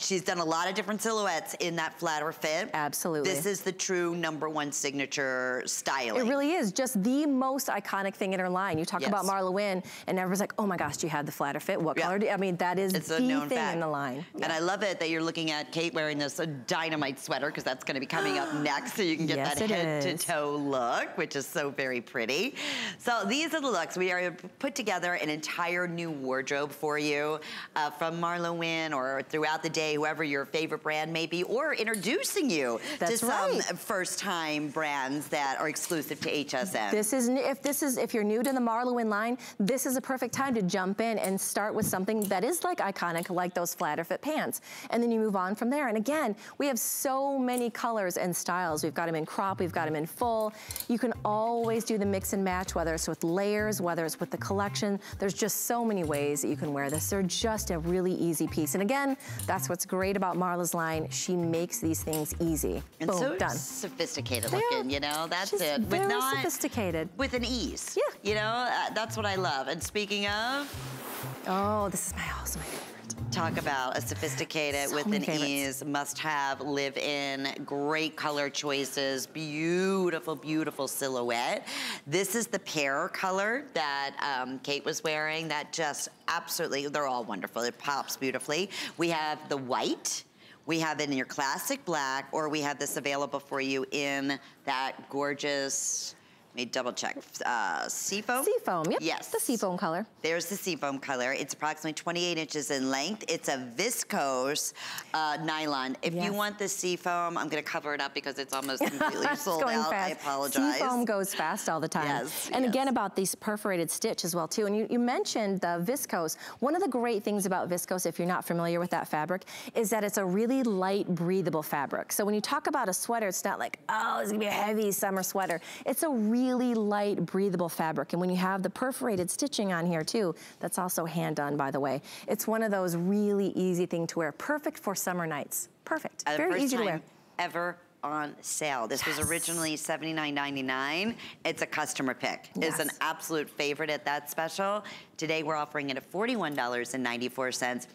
She's done a lot of different silhouettes in that flatter fit. Absolutely. This is the true number one signature styling. It really is just the most iconic thing in her line. You talk Yes. about Marla Wynne, and everyone's like, "Oh my gosh, you have the flatter fit? What Yeah. color?" Do you? I mean, that is It's the a known thing fact. in the line. And I love it that you're looking at Kate wearing this dynamite sweater because that's going to be coming up next, so you can get Yes, that head is. to toe look, which is so very pretty. So these are the looks. We are put together an entire new wardrobe for you uh, from Marla Wynne or throughout the day, whoever your favorite brand may be, or introducing you That's to some right. first-time brands that are exclusive to HSN. This is if this is if you're new to the Marla Wynne line, this is a perfect time to jump in and start with something that is like iconic, like those flatter fit pants, and then you move on from there. And again, we have so many colors and styles. We've got them in crop, we've got them in full. You can always do the mix and match, whether it's with layers, whether it's with the collection. There's just so many ways that you can wear this. They're just a really easy piece. And again, that's what's great about Marla's line. She makes these things easy. and Boom, so done. sophisticated They are looking, you know, that's it. very not, sophisticated. With an ease. Yeah. You know, uh, that's what I love. And speaking of, Oh, this is my favorite. Talk about a sophisticated So with an favorites. ease, must have, live in, great color choices, beautiful, beautiful silhouette. This is the pear color that um, Kate was wearing that just absolutely, they're all wonderful. It pops beautifully. We have the white. We have it in your classic black, or we have this available for you in that gorgeous, me double check, uh, seafoam? Seafoam, yep. Yes. The seafoam color. There's the seafoam color. It's approximately 28 inches in length. It's a viscose uh, nylon. If you want the seafoam, I'm going to cover it up because it's almost completely sold going out. fast. I apologize. Seafoam goes fast all the time. Yes, And yes. again about these perforated stitch as well too. And you, you mentioned the viscose. One of the great things about viscose, if you're not familiar with that fabric, is that it's a really light, breathable fabric. So when you talk about a sweater, it's not like, oh, it's gonna be a heavy summer sweater. It's a really light, breathable fabric. And when you have the perforated stitching on here too, that's also hand done, by the way. It's one of those really easy thing to wear. Perfect for summer nights. Perfect. Uh, Very easy to wear. ever on sale. This was originally $79.99. It's a customer pick. It's an absolute favorite at that special. Today we're offering it at $41.94.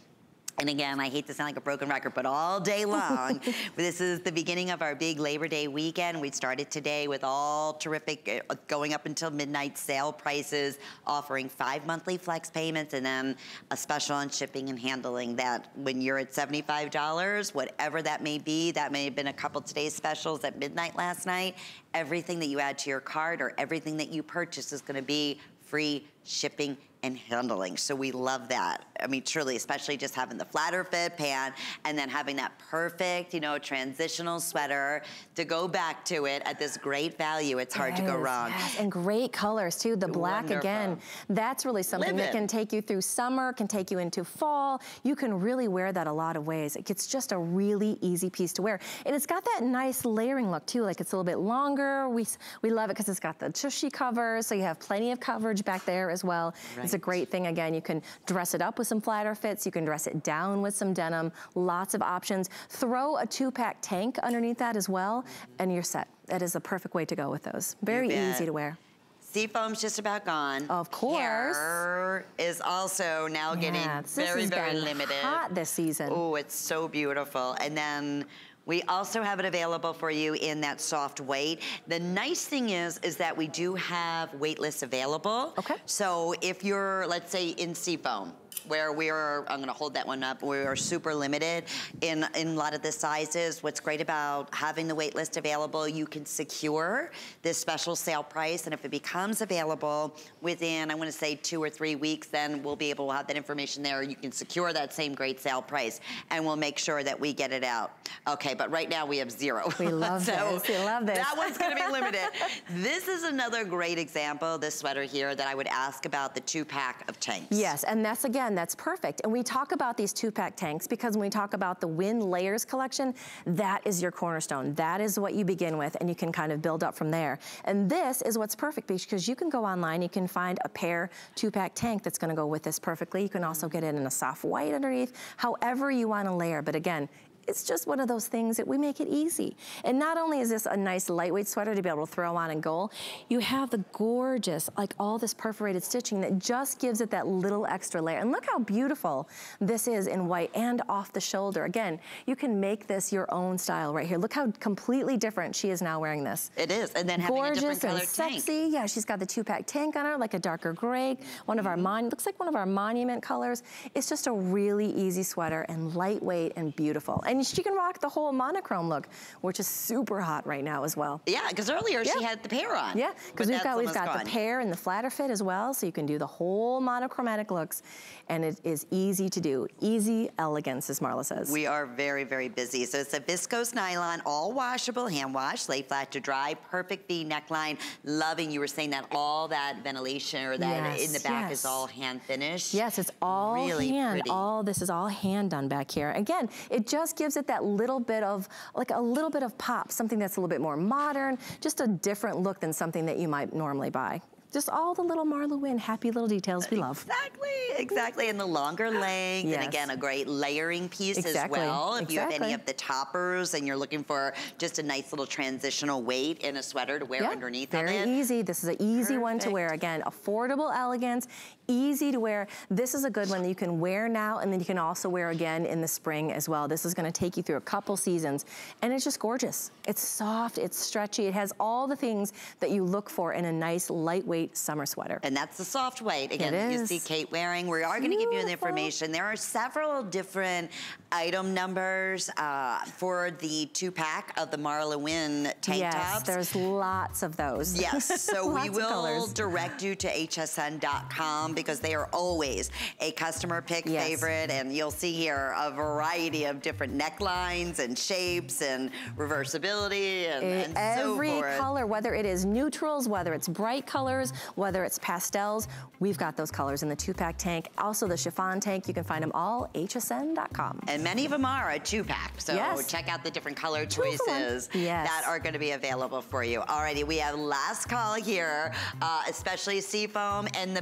And again, I hate to sound like a broken record, but all day long, this is the beginning of our big Labor Day weekend. We started today with all terrific, uh, going up until midnight sale prices, offering five monthly flex payments, and then a special on shipping and handling that when you're at $75, whatever that may be, that may have been a couple today's specials at midnight last night, everything that you add to your cart or everything that you purchase is gonna be free shipping and handling. So we love that. I mean, truly, especially just having the flatter fit pant and then having that perfect, you know, transitional sweater to go back to it at this great value. It's hard to go wrong. yes, And great colors too. The black Wonderful. again, that's really something Live that it. can take you through summer, can take you into fall. You can really wear that a lot of ways. It's just a really easy piece to wear. And it's got that nice layering look too, like it's a little bit longer. We, we love it because it's got the tushy cover, so you have plenty of coverage back there as well. It's a great thing. Again, you can dress it up with some flatter fits. You can dress it down with some denim. Lots of options. Throw a two-pack tank underneath that as well, and you're set. That is the perfect way to go with those. Very easy to wear. Seafoam's just about gone. Of course. Hair is also now Yeah, getting very, very limited. hot this season. Oh, it's so beautiful. And then we also have it available for you in that soft weight. The nice thing is, is that we do have weightless available. Okay. So if you're, let's say, in Seafoam, where we are, I'm gonna hold that one up, we are super limited in, in a lot of the sizes. What's great about having the wait list available, you can secure this special sale price, and if it becomes available within, I wanna say two or three weeks, then we'll be able to have that information there. You can secure that same great sale price, and we'll make sure that we get it out. Okay, but right now we have zero. We love So this, we love this. That one's gonna be limited. this is another great example, this sweater here, that I would ask about the two pack of tanks. Yes, and that's again, that's perfect. And we talk about these two-pack tanks because when we talk about the Wynne Layers collection, that is your cornerstone. That is what you begin with, and you can kind of build up from there. And this is what's perfect because you can go online, you can find a pair two-pack tank that's gonna go with this perfectly. You can also get it in a soft white underneath, however you wanna layer. But again, it's just one of those things that we make it easy. And not only is this a nice lightweight sweater to be able to throw on and go, you have the gorgeous, like all this perforated stitching that just gives it that little extra layer. And look how beautiful this is in white and off the shoulder. Again, you can make this your own style right here. Look how completely different she is now wearing this. It is, and then having a different Gorgeous and colored tank. sexy. Yeah, she's got the two-pack tank on her, like a darker gray. One of our Mm-hmm. mon looks like one of our monument colors. It's just a really easy sweater and lightweight and beautiful. And she can rock the whole monochrome look, which is super hot right now as well. Yeah, because earlier she had the pair on. Yeah, because we've got we've got gone. the pair and the flatter fit as well, so you can do the whole monochromatic looks, and it is easy to do. Easy elegance, as Marla says. We are very, very busy. So it's a viscose nylon, all washable, hand wash, lay flat to dry, perfect V neckline. Loving, you were saying that all that ventilation or that Yes, in the back is all hand finished. Yes, it's all really hand. Pretty. All this is all hand done back here. Again, it just gives it that little bit of, like a little bit of pop, something that's a little bit more modern, just a different look than something that you might normally buy. Just all the little Marla Wynne happy little details we love. Exactly, exactly. And the longer length, Yes. and again, a great layering piece Exactly, as well. If you have any of the toppers and you're looking for just a nice little transitional weight in a sweater to wear Yeah, underneath very it. easy. This is an easy one to wear. Again, affordable elegance, easy to wear. This is a good one that you can wear now and then you can also wear again in the spring as well. This is gonna take you through a couple seasons and it's just gorgeous. It's soft, it's stretchy, it has all the things that you look for in a nice lightweight summer sweater. And that's the soft weight. Again, you see Kate wearing. We are going to give you the information. There are several different item numbers uh, for the two pack of the Marla Wynne tank yes, tops. there's lots of those. Yes, so we will direct you to hsn.com because they are always a customer pick Yes. favorite. And you'll see here a variety of different necklines and shapes and reversibility and, and so Every forth. color, whether it is neutrals, whether it's bright colors, whether it's pastels, we've got those colors in the two-pack tank. Also the chiffon tank, you can find them all hsn.com. And many of them are a two pack. So Yes. check out the different color Two for one. choices Yes. that are going to be available for you. Alrighty, we have last call here, uh, especially Seafoam and the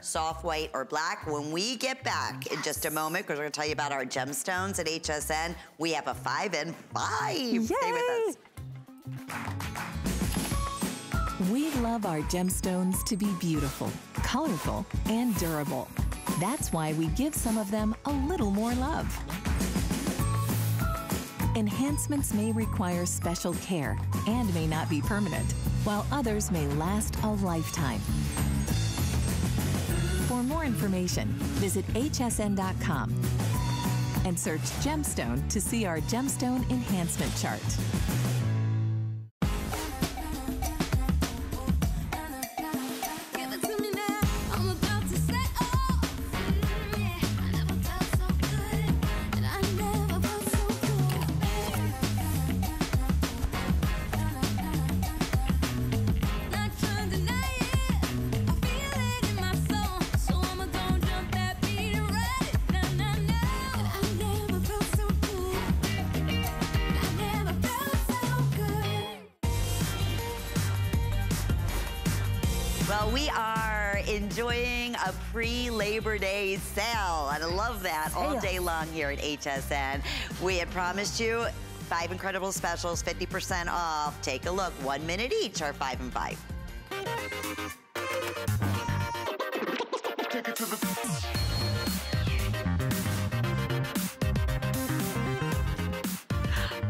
soft white or black. When we get back in just a moment, because we're going to tell you about our gemstones at HSN, we have a five and five. Stay with us. We love our gemstones to be beautiful, colorful, and durable. That's why we give some of them a little more love. Enhancements may require special care and may not be permanent, while others may last a lifetime. For more information, visit hsn.com and search gemstone to see our gemstone enhancement chart. Sale, and I love that all day long here at HSN. We had promised you five incredible specials, 50% off. Take a look. One minute each are five and five.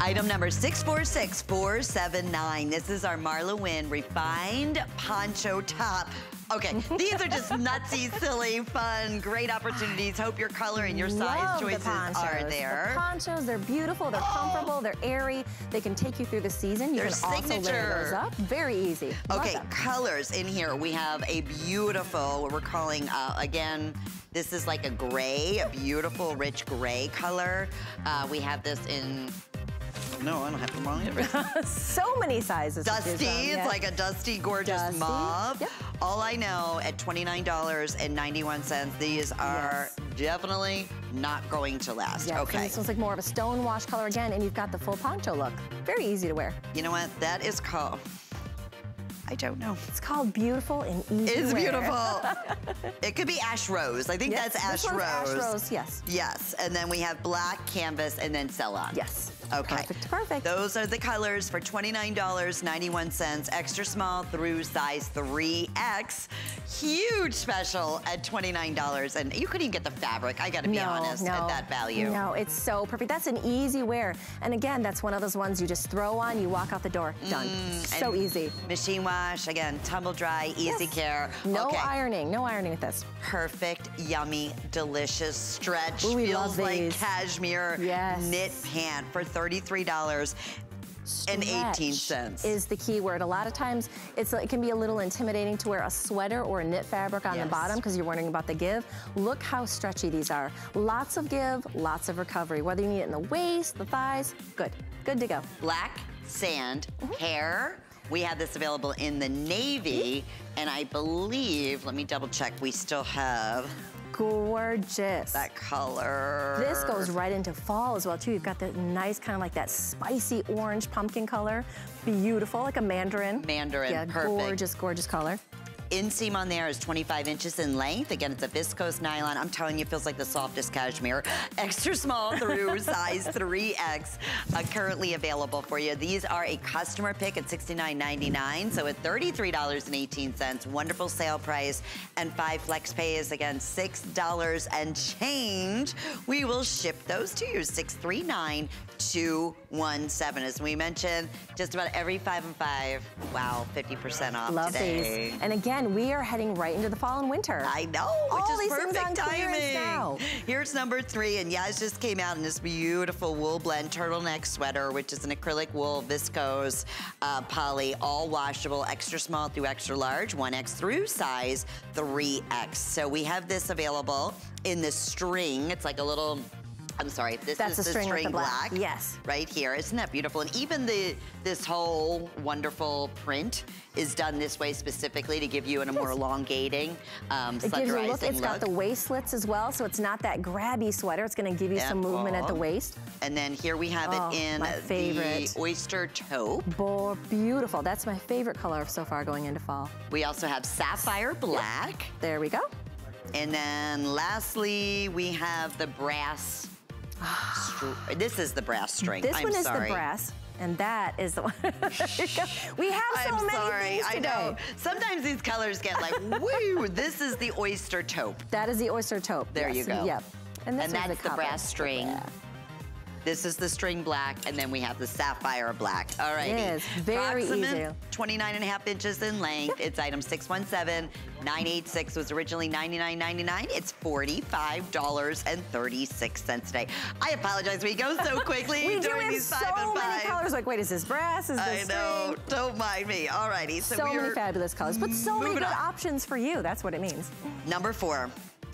Item number 646479. This is our Marla Wynne refined poncho top. Okay, these are just nutsy, silly, fun, great opportunities. Hope your color and your size Love the choices are ponchos. there. The ponchos, they're beautiful, they're comfortable, they're airy. They can take you through the season. You They're can also layer those up. Very easy. Love Okay, them. colors in here. We have a beautiful, what we're calling, uh, again, this is like a gray, a beautiful, rich gray color. Uh, we have this in, no, I don't have the wrong so many sizes. Dusty, it's yes. like a dusty, gorgeous Dusty, mauve. yep. All I know at $29.91, these are definitely not going to last. Yes, and okay. This one's like more of a stone wash color again, and you've got the full poncho look. Very easy to wear. You know what? That is called, I don't know. It's called beautiful and easy It's wear. beautiful. it could be ash rose. I think Yes, that's ash this one's rose. ash rose, yes. Yes, and then we have black canvas and then Cellon. Yes. Okay. Perfect, perfect. Those are the colors for $29.91, extra small through size 3X. Huge special at $29. And you couldn't even get the fabric, I gotta be no, honest, no, at that value. No, it's so perfect. That's an easy wear. And again, that's one of those ones you just throw on, you walk out the door, done. so Mm, And easy. Machine wash, again, tumble dry, easy Yes. care. No okay. ironing, no ironing with this. perfect, yummy, delicious stretch. Ooh, we Feels love like cashmere Yes. knit pant for $33 and 18 cents. Is the key word. A lot of times it's it can be a little intimidating to wear a sweater or a knit fabric on Yes. the bottom because you're wondering about the give. Look how stretchy these are. Lots of give, lots of recovery. Whether you need it in the waist, the thighs, good. Good to go. Black sand Mm-hmm. hair. We have this available in the navy, and I believe, let me double check, we still have Gorgeous. that color. This goes right into fall as well too. You've got the nice kind of like that spicy orange pumpkin color. Beautiful, like a mandarin. Mandarin, Yeah, perfect. gorgeous, gorgeous color. Inseam on there is 25 inches in length. Again, it's a viscose nylon. I'm telling you, it feels like the softest cashmere. Extra small through size 3X uh, currently available for you. These are a customer pick at $69.99, so at $33.18, wonderful sale price, and five flex pays, again, $6 and change. We will ship those to you, 639-217. As we mentioned, just about every five and five, wow, 50% off Love today. these. And again, we are heading right into the fall and winter. I know, which All is perfect timing. now. Here's number three, and Yaz just came out in this beautiful wool blend turtleneck sweater, which is an acrylic wool viscose uh, poly, all washable, extra small through extra large, 1X through size 3X. So we have this available in the string. It's like a little. I'm sorry, this That's is the string the black. black. Yes. Right here. Isn't that beautiful? And even the this whole wonderful print is done this way specifically to give you a more elongating, um, It gives you a look. It's got the waist slits as well, so it's not that grabby sweater. It's going to give you some movement at the waist. And then here we have Oh, it in the oyster taupe. Boy, beautiful. That's my favorite color so far going into fall. We also have sapphire black. There we go. And then lastly, we have the brass. This is the brass string. This I'm one is sorry. the brass, and that is the one. we have so I'm many sorry, things I today. know. Sometimes these colors get like, woo, this is the oyster taupe. That is the oyster taupe. There yes. you go. Yep. And, this And that's the copper. brass string. Yeah. This is the string black, and then we have the sapphire black. All right. It is very easy. 29 and a half inches in length. It's item 617-986 was originally $99.99. It's $45.36 today. I apologize. We go so quickly We do have these so many five. colors. Like, wait, is this brass? Is this I know. string? Don't mind me. All righty. So, So many fabulous colors, but so many good on. options for you. That's what it means. Number four.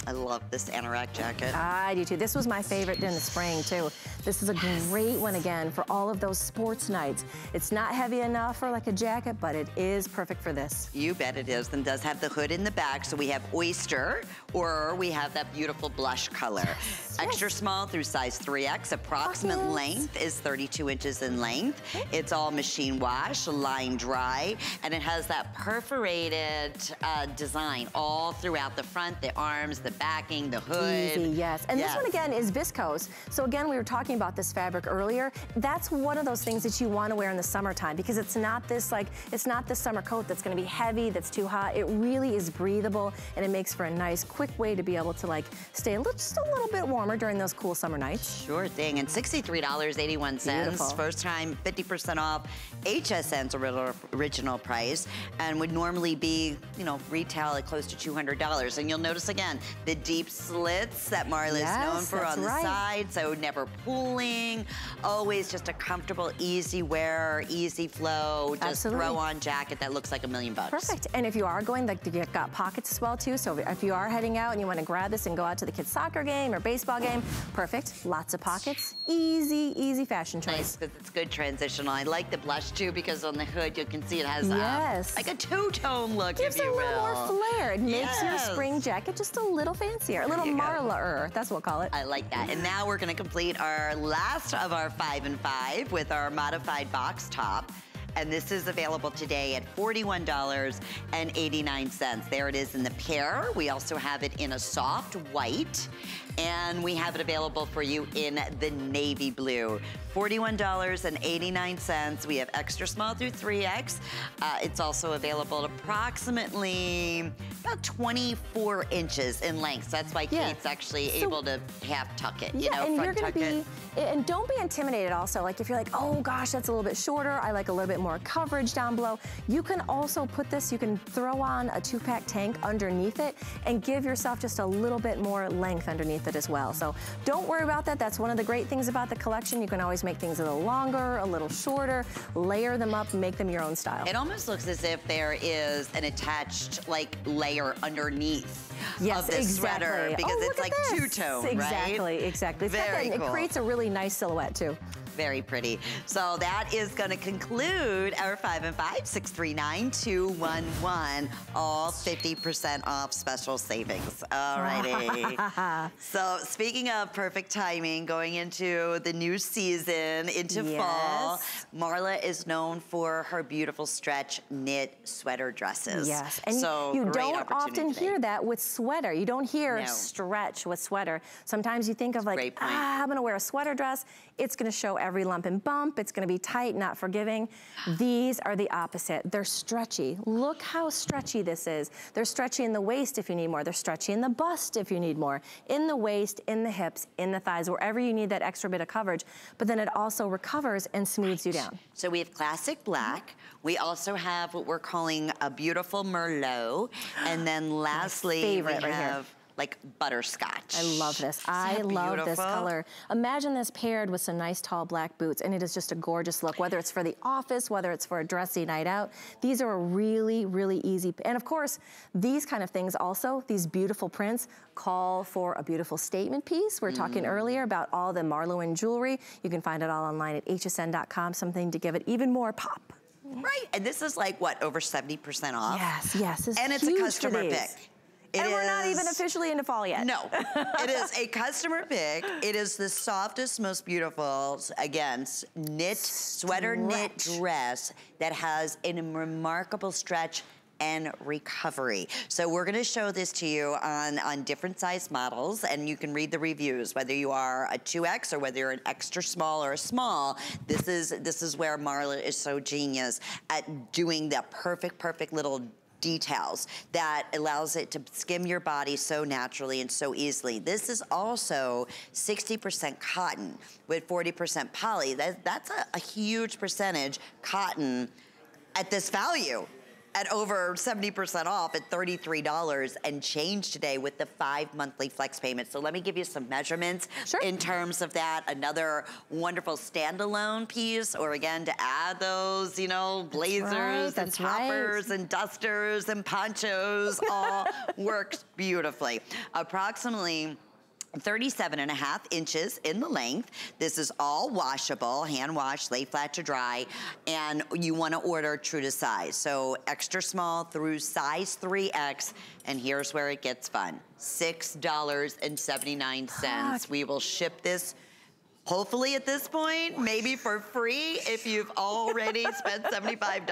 I love this anorak jacket. I do too. This was my favorite in the spring too. This is a great one again for all of those sports nights. It's not heavy enough for like a jacket, but it is perfect for this. You bet it is, and does have the hood in the back. So we have oyster, or we have that beautiful blush color. Extra small through size 3X. Approximate Pockets. length is 32 inches in length. It's all machine wash, line dry, and it has that perforated uh, design all throughout the front, the arms, the backing, the hood. Easy, yes. And this one again is viscose. So again, we were talking about this fabric earlier. That's one of those things that you want to wear in the summertime because it's not this like, it's not this summer coat that's going to be heavy, that's too hot. It really is breathable and it makes for a nice, quick way to be able to like stay a little, just a little bit warmer during those cool summer nights. Sure thing. And $63.81. First time, 50% off HSN's original, price and would normally be, you know, retail at close to $200. And you'll notice again, the deep slits that Marla is known for on the right. side. So never pulling, always just a comfortable, easy wear, easy flow, just Absolutely. throw on jacket that looks like a million bucks. Perfect. And if you are going, like you've got pockets as well too. So if you are heading out and you want to grab this and go out to the kids' soccer game or baseball game, perfect. Lots of pockets. Easy, easy fashion choice. Nice, because it's good transitional. I like the blush too, because on the hood you can see it has um, like a two-tone look, Gives if it you a little more flair. It makes your spring jacket just a little fancier, a little you. Marla-er. That's what we'll call it. I like that. And now we're gonna complete our last of our five and five with our modified box top. And this is available today at $41.89. There it is in the pair. We also have it in a soft white. And we have it available for you in the navy blue. $41.89. We have extra small through 3X. Uh, it's also available at approximately about 24 inches in length. So that's why Yeah. Kate's actually So- able to half tuck it, you yeah, know, and you're gonna be, it. and don't be intimidated also. Like if you're like, oh gosh, that's a little bit shorter, I like a little bit more coverage down below. You can also put this, you can throw on a two pack tank underneath it and give yourself just a little bit more length underneath it as well. So don't worry about that. That's one of the great things about the collection. You can always make things a little longer, a little shorter, layer them up, make them your own style. It almost looks as if there is an attached like layer underneath Yes, of this exactly. sweater because oh, it's like two-tone, right? Exactly, exactly. Very cool. It creates a really nice silhouette too. Very pretty. So that is going to conclude our 5 and 5, 639-211. All 50% off special savings. All righty. so speaking of perfect timing, going into the new season, into fall, Marla is known for her beautiful stretch knit sweater dresses. Yes, and so you don't often today. hear that with sweater. You don't hear No. stretch with sweater. Sometimes you think of like, ah, I'm gonna wear a sweater dress. It's gonna show every lump and bump. It's gonna be tight, not forgiving. These are the opposite. They're stretchy. Look how stretchy this is. They're stretchy in the waist if you need more. They're stretchy in the bust if you need more. In the waist, in the hips, in the thighs, wherever you need that extra bit of coverage. But then it also recovers and smooths you down. So we have classic black. We also have what we're calling a beautiful Merlot. And then lastly, favorite we right here. have like butterscotch. I love this. Isn't I love this color. Imagine this paired with some nice tall black boots and it is just a gorgeous look, whether it's for the office, whether it's for a dressy night out. These are a really, really easy, and of course, these kind of things also, these beautiful prints call for a beautiful statement piece. We are talking Mm. earlier about all the Marlowe jewelry. You can find it all online at hsn.com, something to give it even more pop. Right. And this is like what, over 70% off? Yes, yes, it's And it's a customer pick. It and we're not even officially into fall yet. No, it is a customer pick. It is the softest, most beautiful, again, knit, sweater knit dress that has a remarkable stretch and recovery. So we're gonna show this to you on, on different size models and you can read the reviews, whether you are a 2X or whether you're an extra small or a small. This is, this is where Marla is so genius at doing the perfect, perfect little details that allows it to skim your body so naturally and so easily. This is also 60% cotton with 40% poly. That, that's a, a huge percentage cotton at this value at over 70% off at $33 and change today with the five monthly flex payments. So let me give you some measurements Sure. in terms of that. Another wonderful standalone piece, or again, to add those, you know, blazers and that's right. toppers and dusters and ponchos all works beautifully. Approximately 37 and a half inches in the length. This is all washable, hand wash, lay flat to dry, and you wanna order true to size. So extra small through size 3X, and here's where it gets fun. $6.79. We will ship this Hopefully at this point, maybe for free if you've already spent $75.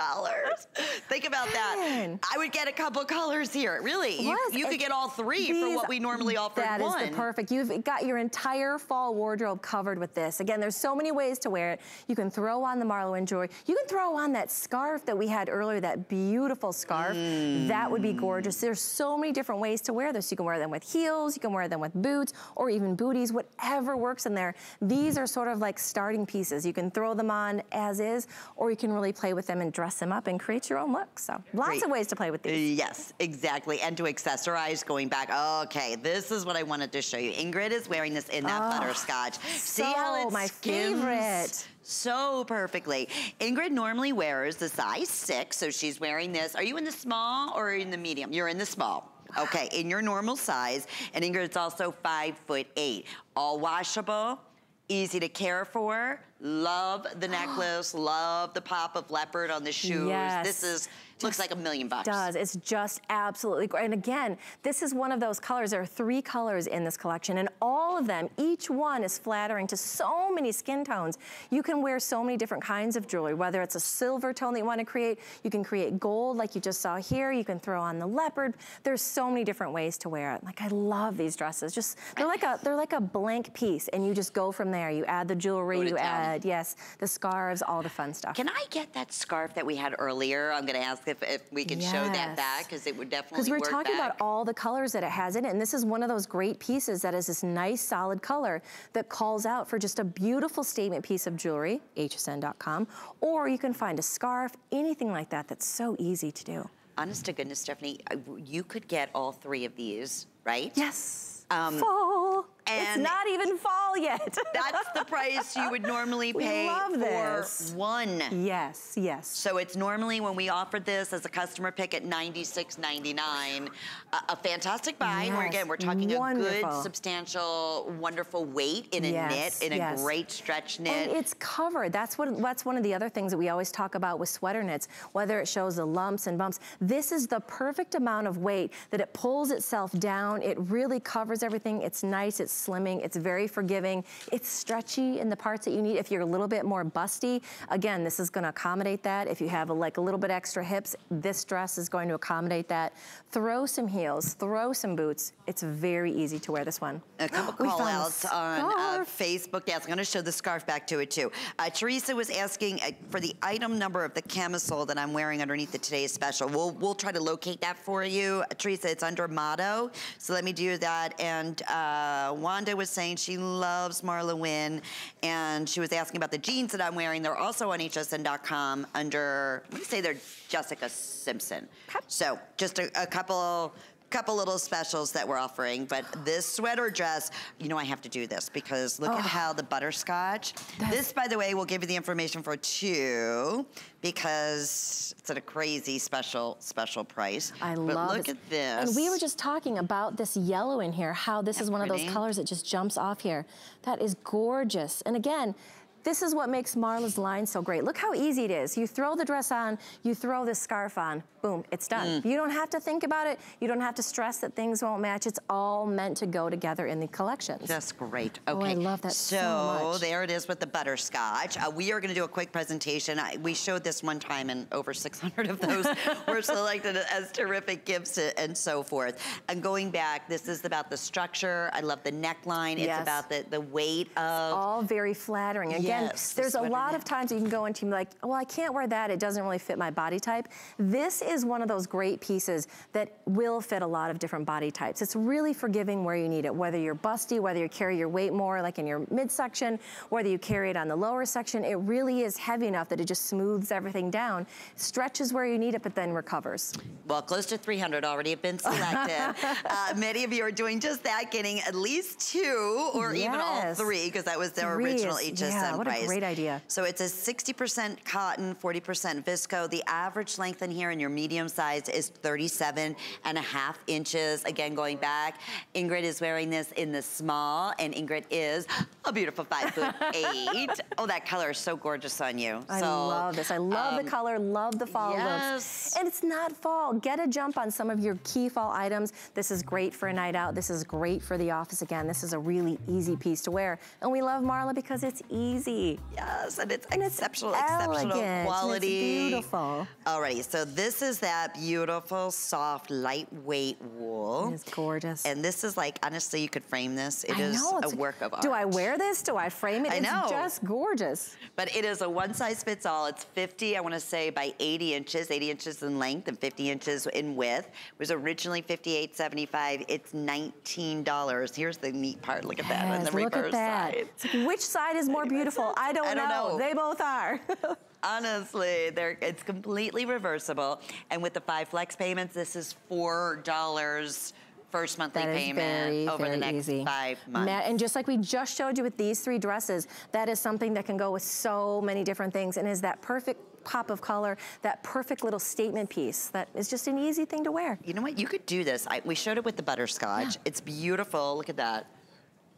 Think about that. Man. I would get a couple colors here. Really, you, you could get all three for what we normally offer That is one. the perfect. You've got your entire fall wardrobe covered with this. Again, there's so many ways to wear it. You can throw on the Marlowe jewelry. You can throw on that scarf that we had earlier, that beautiful scarf. That would be mm. gorgeous. There's so many different ways to wear this. You can wear them with heels, you can wear them with boots, or even booties, whatever works in there. These are sort of like starting pieces. You can throw them on as is, or you can really play with them and dress them up and create your own look. So lots Great. of ways to play with these. Uh, yes, exactly. And to accessorize, going back, okay, this is what I wanted to show you. Ingrid is wearing this in that ah, butterscotch. See how so it my skims favorite. So perfectly. Ingrid normally wears the size six, so she's wearing this. Are you in the small or in the medium? You're in the small. Okay, in your normal size. And Ingrid's also five foot eight. All washable, easy to care for. Love the necklace, love the pop of leopard on the shoes. Yes. This is looks like a million bucks. does. It's just absolutely great. And again, this is one of those colors. There are three colors in this collection, and all of them, each one is flattering to so many skin tones. You can wear so many different kinds of jewelry, whether it's a silver tone that you want to create, you can create gold like you just saw here, you can throw on the leopard. There's so many different ways to wear it. Like I love these dresses. Just they're like a they're like a blank piece, and you just go from there. You add the jewelry, you add yes, the scarves, all the fun stuff. Can I get that scarf that we had earlier? I'm going to ask if, if we can show that back because it would definitely Because we're talking back. about all the colors that it has in it, and this is one of those great pieces that is this nice solid color that calls out for just a beautiful statement piece of jewelry, hsn.com, or you can find a scarf, anything like that that's so easy to do. Honest to goodness, Stephanie, you could get all three of these, right? Yes. Um, fall. and- it's not even fall yet. That's the price you would normally pay for this. one. yes, yes. So it's normally when we offered this as a customer pick at $96.99, a, a fantastic buy. Where again, we're talking a good, substantial, wonderful weight in a Yes, knit, in a great stretch knit. And it's covered. That's what that's one of the other things that we always talk about with sweater knits, whether it shows the lumps and bumps. This is the perfect amount of weight that it pulls itself down. It really covers everything. It's nice, it's slimming, it's very forgiving. It's stretchy in the parts that you need. If you're a little bit more busty, again, this is gonna accommodate that. If you have like a little bit extra hips, this dress is going to accommodate that. Throw some heels, throw some boots. It's very easy to wear this one. A couple call outs on uh. Facebook. Yes, I'm going to show the scarf back to it too. Uh, Teresa was asking uh, for the item number of the camisole that I'm wearing underneath the today's special. We'll we'll try to locate that for you, Uh, Teresa. It's under motto, so let me do that. And uh, Wanda was saying she loves Marla Wynne, and she was asking about the jeans that I'm wearing. They're also on HSN.com under. Let me say they're Jessica Simpson. So just a, a couple couple little specials that we're offering, but this sweater dress, you know I have to do this because look at oh. how the butterscotch. This, by the way, will give you the information for two because it's at a crazy special, special price. I but love look this. at this. And we were just talking about this yellow in here, how this is one of those colors that just jumps off here. That is gorgeous. And again, this is what makes Marla's line so great. Look how easy it is. You throw the dress on, you throw this scarf on, boom, it's done. Mm. You don't have to think about it. You don't have to stress that things won't match. It's all meant to go together in the collections. That's great. Oh, Okay. I love that so much. there it is with the butterscotch. Uh, we are going to do a quick presentation. I, we showed this one time, and over 600 of those were selected as terrific gifts and so forth. And going back, this is about the structure. I love the neckline. It's about the, the weight of. all very flattering. Again, Yes, the there's a lot of times you can go into like, well, I can't wear that. It doesn't really fit my body type. This is one of those great pieces that will fit a lot of different body types. It's really forgiving where you need it, whether you're busty, whether you carry your weight more like in your midsection, whether you carry it on the lower section. It really is heavy enough that it just smooths everything down, stretches where you need it, but then recovers. Well, close to 300 already have been selected. uh, many of you are doing just that, getting at least two or even all three, because that was their Three original is- HSN yeah, what what a great idea. So it's a 60% cotton, 40% visco. The average length in here in your medium size is 37 and a half inches. Again, going back, Ingrid is wearing this in the small, and Ingrid is a beautiful five foot eight. Oh, that color is so gorgeous on you. I So, love this. I love um, the color, love the fall yes. looks. And it's not fall. Get a jump on some of your key fall items. This is great for a night out. This is great for the office again. This is a really easy piece to wear. And we love Marla because it's easy. Yes, and it's it's exceptional, elegant, exceptional it's quality. beautiful. Alrighty, so this is that beautiful, soft, lightweight wool. It's gorgeous. And this is like, honestly, you could frame this. It I is know, a it's- work of art. Do I wear this? Do I frame it? I it's know. just gorgeous. But it is a one size fits all. It's 50, I want to say, by 80 inches, 80 inches in length and 50 inches in width. It was originally 58.75. It's $19. Here's the neat part. Look at that on Yes, the look reverse at that. side. Like, which side is more beautiful? I don't, I don't know. They both are. Honestly, they're, it's completely reversible. And with the five flex payments, this is $4 first monthly That payment very, over very the next easy. five months. And just like we just showed you with these three dresses, that is something that can go with so many different things and is that perfect pop of color, that perfect little statement piece that is just an easy thing to wear. You know what? You could do this. I, we showed it with the butterscotch. It's beautiful. Look at that.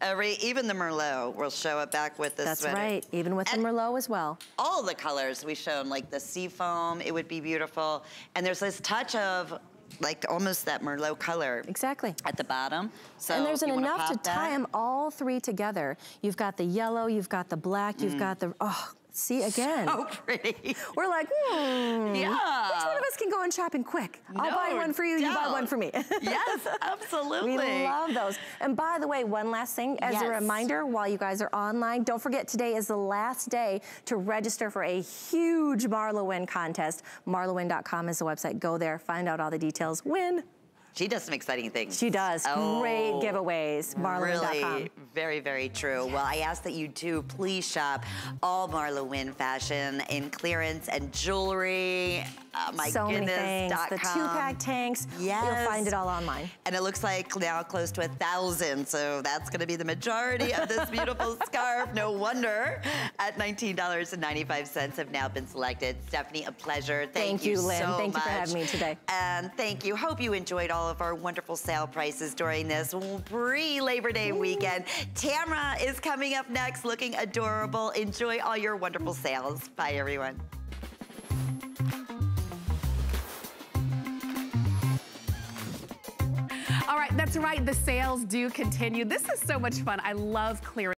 Every, even the Merlot will show it back with this That's sweater. right, even with And- the Merlot as well. All the colors we shown, like the sea foam, it would be beautiful. And there's this touch of like almost that Merlot color Exactly. at the bottom. So and there's if enough to that- tie them all three together. You've got the yellow, you've got the black, you've mm. got the, oh, see again. So pretty. We're like, hmm. Yeah. Which one of us can go in shopping quick? I'll buy one for you, you buy one for me. yes, absolutely. We love those. And by the way, one last thing, as a reminder, while you guys are online, don't forget today is the last day to register for a huge Marla Wynne contest. MarlaWynne.com is the website. Go there, find out all the details. Win. She does some exciting things. She does. Great Oh, giveaways. MarlaWynne.com. Really, very, very true. Well, I ask that you too please shop all Marla Wynne fashion in clearance and jewelry. Uh, my so many goodness. things. dot The two-pack tanks. Yes. You'll find it all online. And it looks like now close to a thousand. So that's going to be the majority of this beautiful scarf. No wonder at $19.95 have now been selected. Stephanie, a pleasure. Thank, Thank you, Lynn. so Thank you for having me today. And thank you. Hope you enjoyed all of our wonderful sale prices during this pre-Labor Day weekend. Tamra is coming up next looking adorable. Enjoy all your wonderful sales. Bye, everyone. All right, that's right. The sales do continue. This is so much fun. I love clearance.